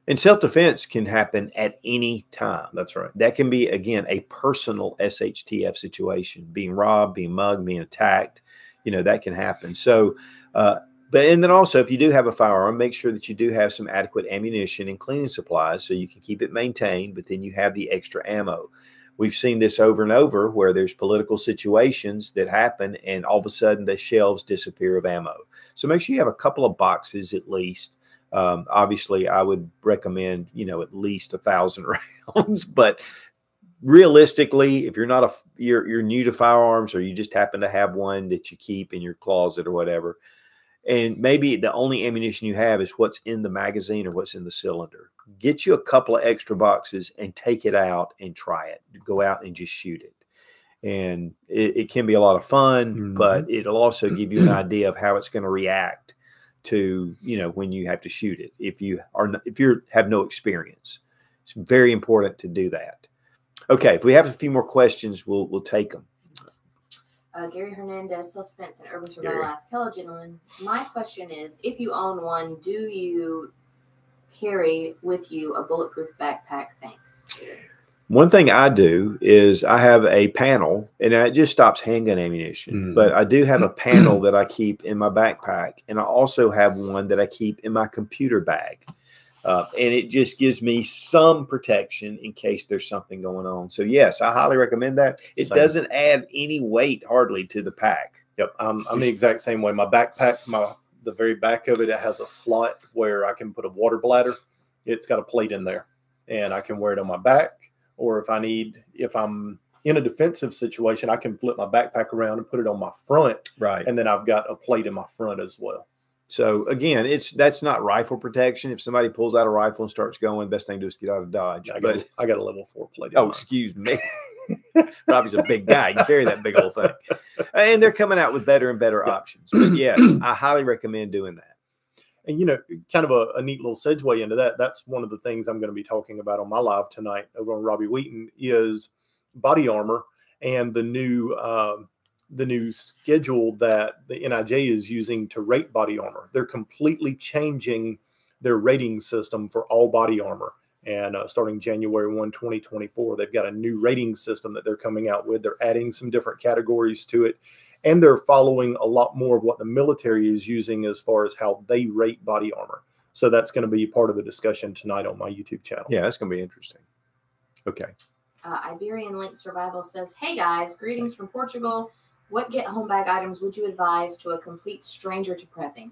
and self-defense can happen at any time That's right. that can be again a personal shtf situation being robbed being mugged being attacked you know that can happen so uh, but and then also if you do have a firearm make sure that you do have some adequate ammunition and cleaning supplies so you can keep it maintained but then you have the extra ammo. We've seen this over and over where there's political situations that happen and all of a sudden the shelves disappear of ammo. So make sure you have a couple of boxes at least. Um, obviously i would recommend you know at least a thousand (laughs) rounds but realistically if you're not a you're, you're new to firearms or you just happen to have one that you keep in your closet or whatever and maybe the only ammunition you have is what's in the magazine or what's in the cylinder. Get you a couple of extra boxes and take it out and try it. Go out and just shoot it. And it, it can be a lot of fun Mhm. but it'll also (clears throat) give you an idea of how it's going to react to you know when you have to shoot it. If you are if you have no experience it's very important to do that. Okay if we have a few more questions we'll we'll take them Uh, Gary Hernandez, self defense and urban survival. Gary. Ask, hello, gentlemen. My question is: If you own one, do you carry with you a bulletproof backpack? Thanks. One thing I do is I have a panel, and it just stops handgun ammunition. Mhm. But I do have a (clears throat) panel that I keep in my backpack, and I also have one that I keep in my computer bag. Uh, and it just gives me some protection in case there's something going on. So yes, I highly recommend that. It Same. doesn't add any weight hardly to the pack. Yep, I'm, It's I'm the exact same way. My backpack, my the very back of it, it has a slot where I can put a water bladder. It's got a plate in there, and I can wear it on my back. Or if I need, if I'm in a defensive situation, I can flip my backpack around and put it on my front, Right. and then I've got a plate in my front as well. So again, it's that's not rifle protection. If somebody pulls out a rifle and starts going, best thing to do is get out of dodge. I got, But a- I got a level four plate. oh, mine. excuse me. (laughs) Robbie's a big guy. He can carry that big old thing. And they're coming out with better and better Yeah. options. But yes, (clears throat) I highly recommend doing that. And you know, kind of a, a neat little segue into that. That's one of the things I'm going to be talking about on my live tonight over on Robbie Wheaton is body armor and the new um, the new schedule that the NIJ is using to rate body armor. They're completely changing their rating system for all body armor. And uh, starting January 1, 2024, they've got a new rating system that they're coming out with. They're adding some different categories to it. And they're following a lot more of what the military is using as far as how they rate body armor. So that's going to be part of the discussion tonight on my YouTube channel. Yeah, that's going to be interesting. Okay. Uh, Iberian Link Survival says, Hey guys, greetings from Portugal. What get home bag items would you advise to a complete stranger to prepping?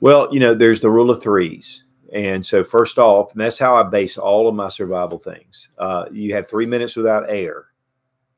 Well, you know, there's the rule of threes. And so, first off, and that's how I base all of my survival things. Uh, you have three minutes without air.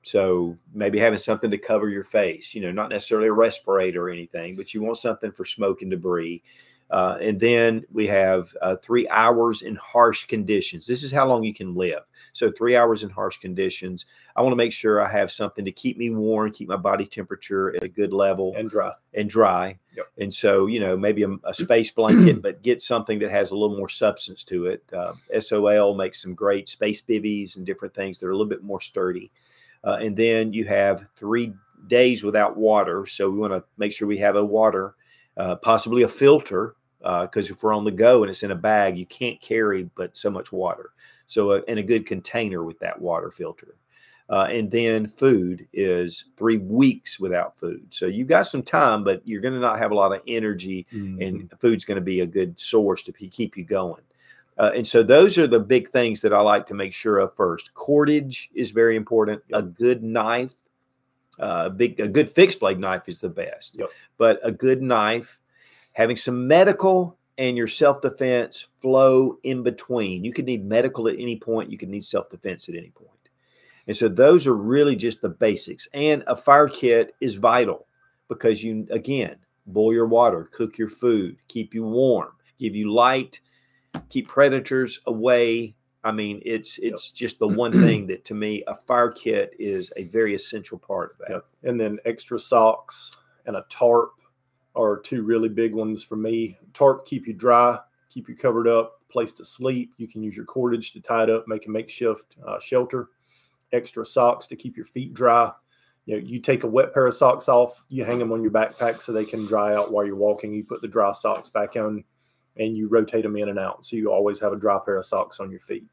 So, maybe having something to cover your face, you know, not necessarily a respirator or anything, but you want something for smoke and debris. Uh, and then we have uh, three hours in harsh conditions. This is how long you can live. So, three hours in harsh conditions. I want to make sure I have something to keep me warm, keep my body temperature at a good level And dry. and dry. Yep. And so, you know, maybe a, a space (clears throat) blanket, but get something that has a little more substance to it. Uh, SOL makes some great space bivvies and different things that are a little bit more sturdy. Uh, and then you have three days without water. So we want to make sure we have a water, uh, possibly a filter, because if we're on the go and it's in a bag, you can't carry but so much water. So, uh, in a good container with that water filter. Uh, and then food is three weeks without food. So you've got some time, but you're going to not have a lot of energy, Mm-hmm. and food's going to be a good source to pe- keep you going. Uh, and so those are the big things that I like to make sure of first. Cordage is very important. A good knife, uh, a big a good fixed blade knife is the best. Yep. But a good knife, having some medical and your self defense flow in between. You could need medical at any point. You could need self defense at any point. And so those are really just the basics. And a fire kit is vital because you, again, boil your water, cook your food, keep you warm, give you light, keep predators away. I mean, it's it's just the one thing that to me a fire kit is a very essential part of that. Yep. And then extra socks and a tarp are two really big ones for me. Tarp keep you dry, keep you covered up, place to sleep. You can use your cordage to tie it up, make a makeshift uh, shelter. Extra socks to keep your feet dry. You know, you take a wet pair of socks off, you hang them on your backpack so they can dry out while you're walking. You put the dry socks back on, and you rotate them in and out, so you always have a dry pair of socks on your feet.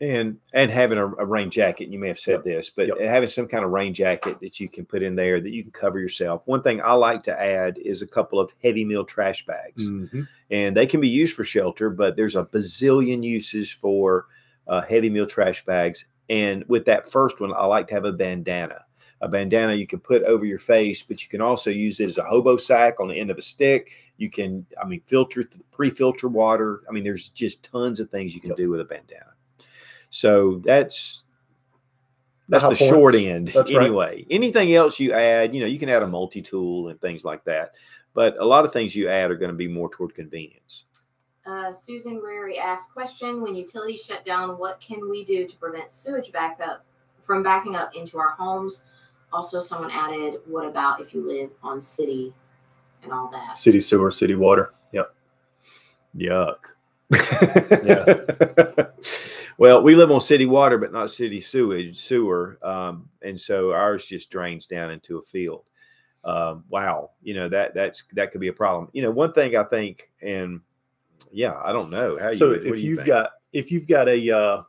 And and having a, a rain jacket you may have said Yep. this but Yep. having some kind of rain jacket that you can put in there that you can cover yourself. One thing i like to add is a couple of heavy mil trash bags. And they can be used for shelter but there's a bazillion uses for uh, heavy mil trash bags. And with that first one i like to have a bandana. A bandana you can put over your face but you can also use it as a hobo sack on the end of a stick. You can i mean filter pre-filter water. I mean there's just tons of things you can Yep. do with a bandana so that's that's high the short end That's right. anyway. Anything else you add, you know, you can add a multi tool and things like that. But a lot of things you add are going to be more toward convenience. Uh, Susan Reary asked, question, when utilities shut down, what can we do to prevent sewage backup from backing up into our homes? Also, someone added, what about if you live on city and all that? City sewer, city water. Yep. Yuck. (laughs) yeah. well, we live on city water, but not city sewage sewer, um, and so ours just drains down into a field. Um, wow, you know that that's that could be a problem. You know, one thing I think, and yeah, I don't know how you. so what if you you've think? got if you've got a uh,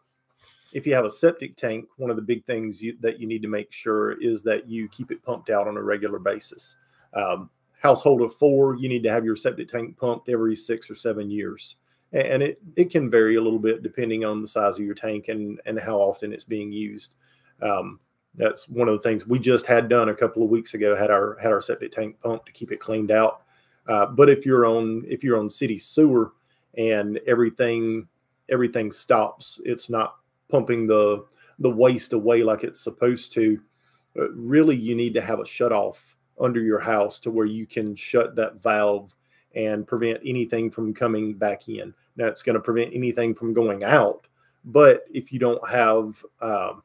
if you have a septic tank one of the big things you, that you need to make sure is that you keep it pumped out on a regular basis um, household of four you need to have your septic tank pumped every six or seven years and it it can vary a little bit depending on the size of your tank and and how often it's being used. Um, that's one of the things we just had done a couple of weeks ago had our had our septic tank pumped to keep it cleaned out. Uh, but if you're on if you're on city sewer and everything everything stops it's not pumping the the waste away like it's supposed to uh, really you need to have a shut off under your house to where you can shut that valve and prevent anything from coming back in now it's going to prevent anything from going out but if you don't have um,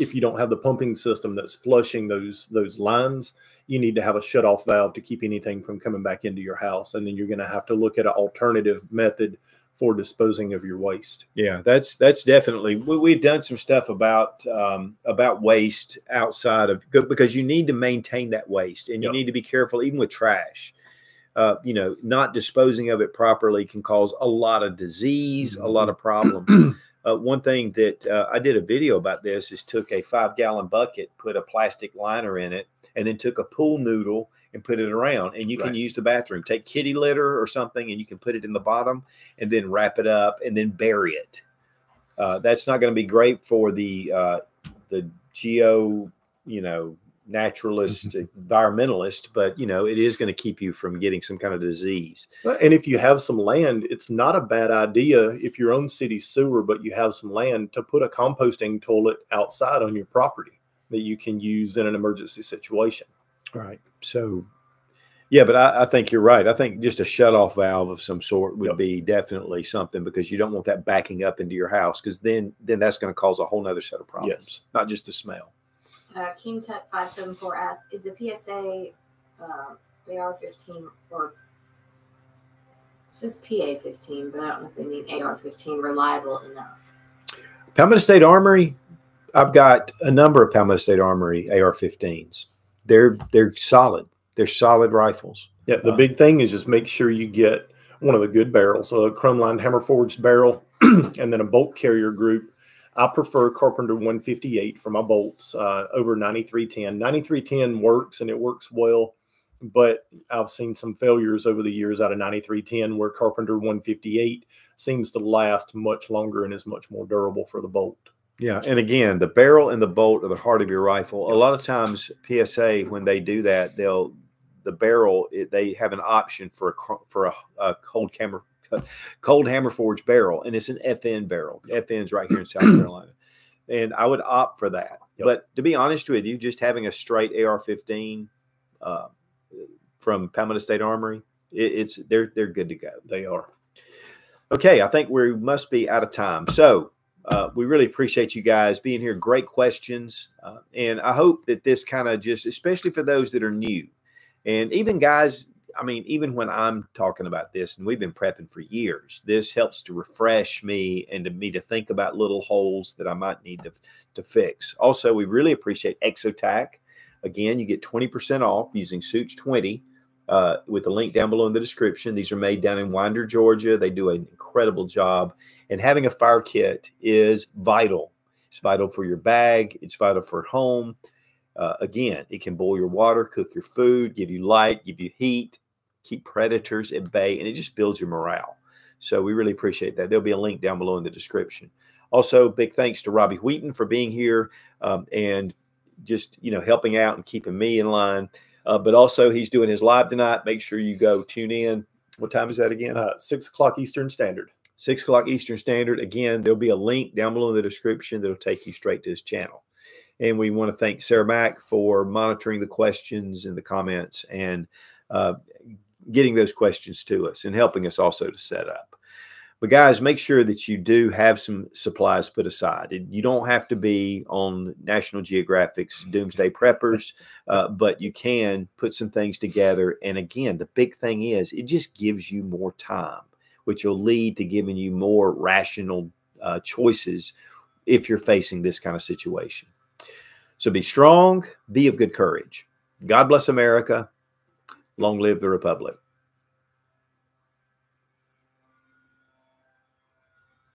if you don't have the pumping system that's flushing those those lines, you need to have a shut off valve to keep anything from coming back into your house. And then you're going to have to look at an alternative method for disposing of your waste. Yeah, that's that's definitely we, have done some stuff about um, about waste outside of because you need to maintain that waste and you yep. need to be careful even with trash. Uh, you know, not disposing of it properly can cause a lot of disease, mm-hmm. a lot of problems. (clears throat) uh, one thing that uh, I did a video about this is took a five gallon bucket, put a plastic liner in it, and then took a pool noodle and put it around. And you right. can use the bathroom. Take kitty litter or something, and you can put it in the bottom, and then wrap it up, and then bury it. Uh, that's not going to be great for the uh, the geo, you know, naturalist, mm-hmm. environmentalist, but you know, it is going to keep you from getting some kind of disease. And if you have some land, it's not a bad idea if your own city sewer, but you have some land to put a composting toilet outside on your property that you can use in an emergency situation. Right. So, yeah, but I, I think you're right. I think just a shut off valve of some sort would yep. be definitely something because you don't want that backing up into your house because then then that's going to cause a whole nother set of problems. Yes. Not just the smell. Uh, King Tech five seven four asks, "Is the PSA uh, AR fifteen or it says PA fifteen, but I don't know if they mean AR fifteen reliable enough?" Palmetto State Armory. I've got a number of Palmetto State Armory AR-15s. They're they're solid. They're solid rifles. Yeah, the uh, big thing is just make sure you get one of the good barrels, a chrome lined hammer forged barrel, (clears throat) and then a bolt carrier group. I prefer Carpenter 158 for my bolts uh, over 9310. 9310 works and it works well, but I've seen some failures over the years out of 9310 where Carpenter 158 seems to last much longer and is much more durable for the bolt. Yeah, and again, the barrel and the bolt are the heart of your rifle. A lot of times, PSA when they do that, they'll the barrel it, they have an option for a for a, a cold hammer cold hammer forged barrel, and it's an FN barrel. FN's right here in South (clears throat) Carolina, and I would opt for that. Yep. But to be honest with you, just having a straight AR-15 uh, from Palmetto State Armory, it, it's they're they're good to go. They are. Okay, I think we must be out of time. So uh, we really appreciate you guys being here. Great questions. Uh, and I hope that this kind of just, especially for those that are new, and even guys, I mean, even when I'm talking about this, and we've been prepping for years, this helps to refresh me and to me to think about little holes that I might need to, to fix. Also, we really appreciate Exotac. Again, you get 20% off using Sootch20 uh, with the link down below in the description. These are made down in Winder, Georgia. They do an incredible job. And having a fire kit is vital. It's vital for your bag, it's vital for home. Uh, again, it can boil your water, cook your food, give you light, give you heat, keep predators at bay, and it just builds your morale. So we really appreciate that. There'll be a link down below in the description. Also, big thanks to Robbie Wheaton for being here um, and just you know helping out and keeping me in line. Uh, but also, he's doing his live tonight. Make sure you go tune in. What time is that again? Uh, six o'clock Eastern Standard. Six o'clock Eastern Standard. Again, there'll be a link down below in the description that'll take you straight to his channel. And we want to thank Sarah Mack for monitoring the questions and the comments and uh, getting those questions to us and helping us also to set up. But guys, make sure that you do have some supplies put aside. You don't have to be on National Geographic's Doomsday Preppers, (laughs) uh, but you can put some things together. And again, the big thing is it just gives you more time, which will lead to giving you more rational uh, choices if you're facing this kind of situation. So be strong, be of good courage. God bless America. Long live the Republic.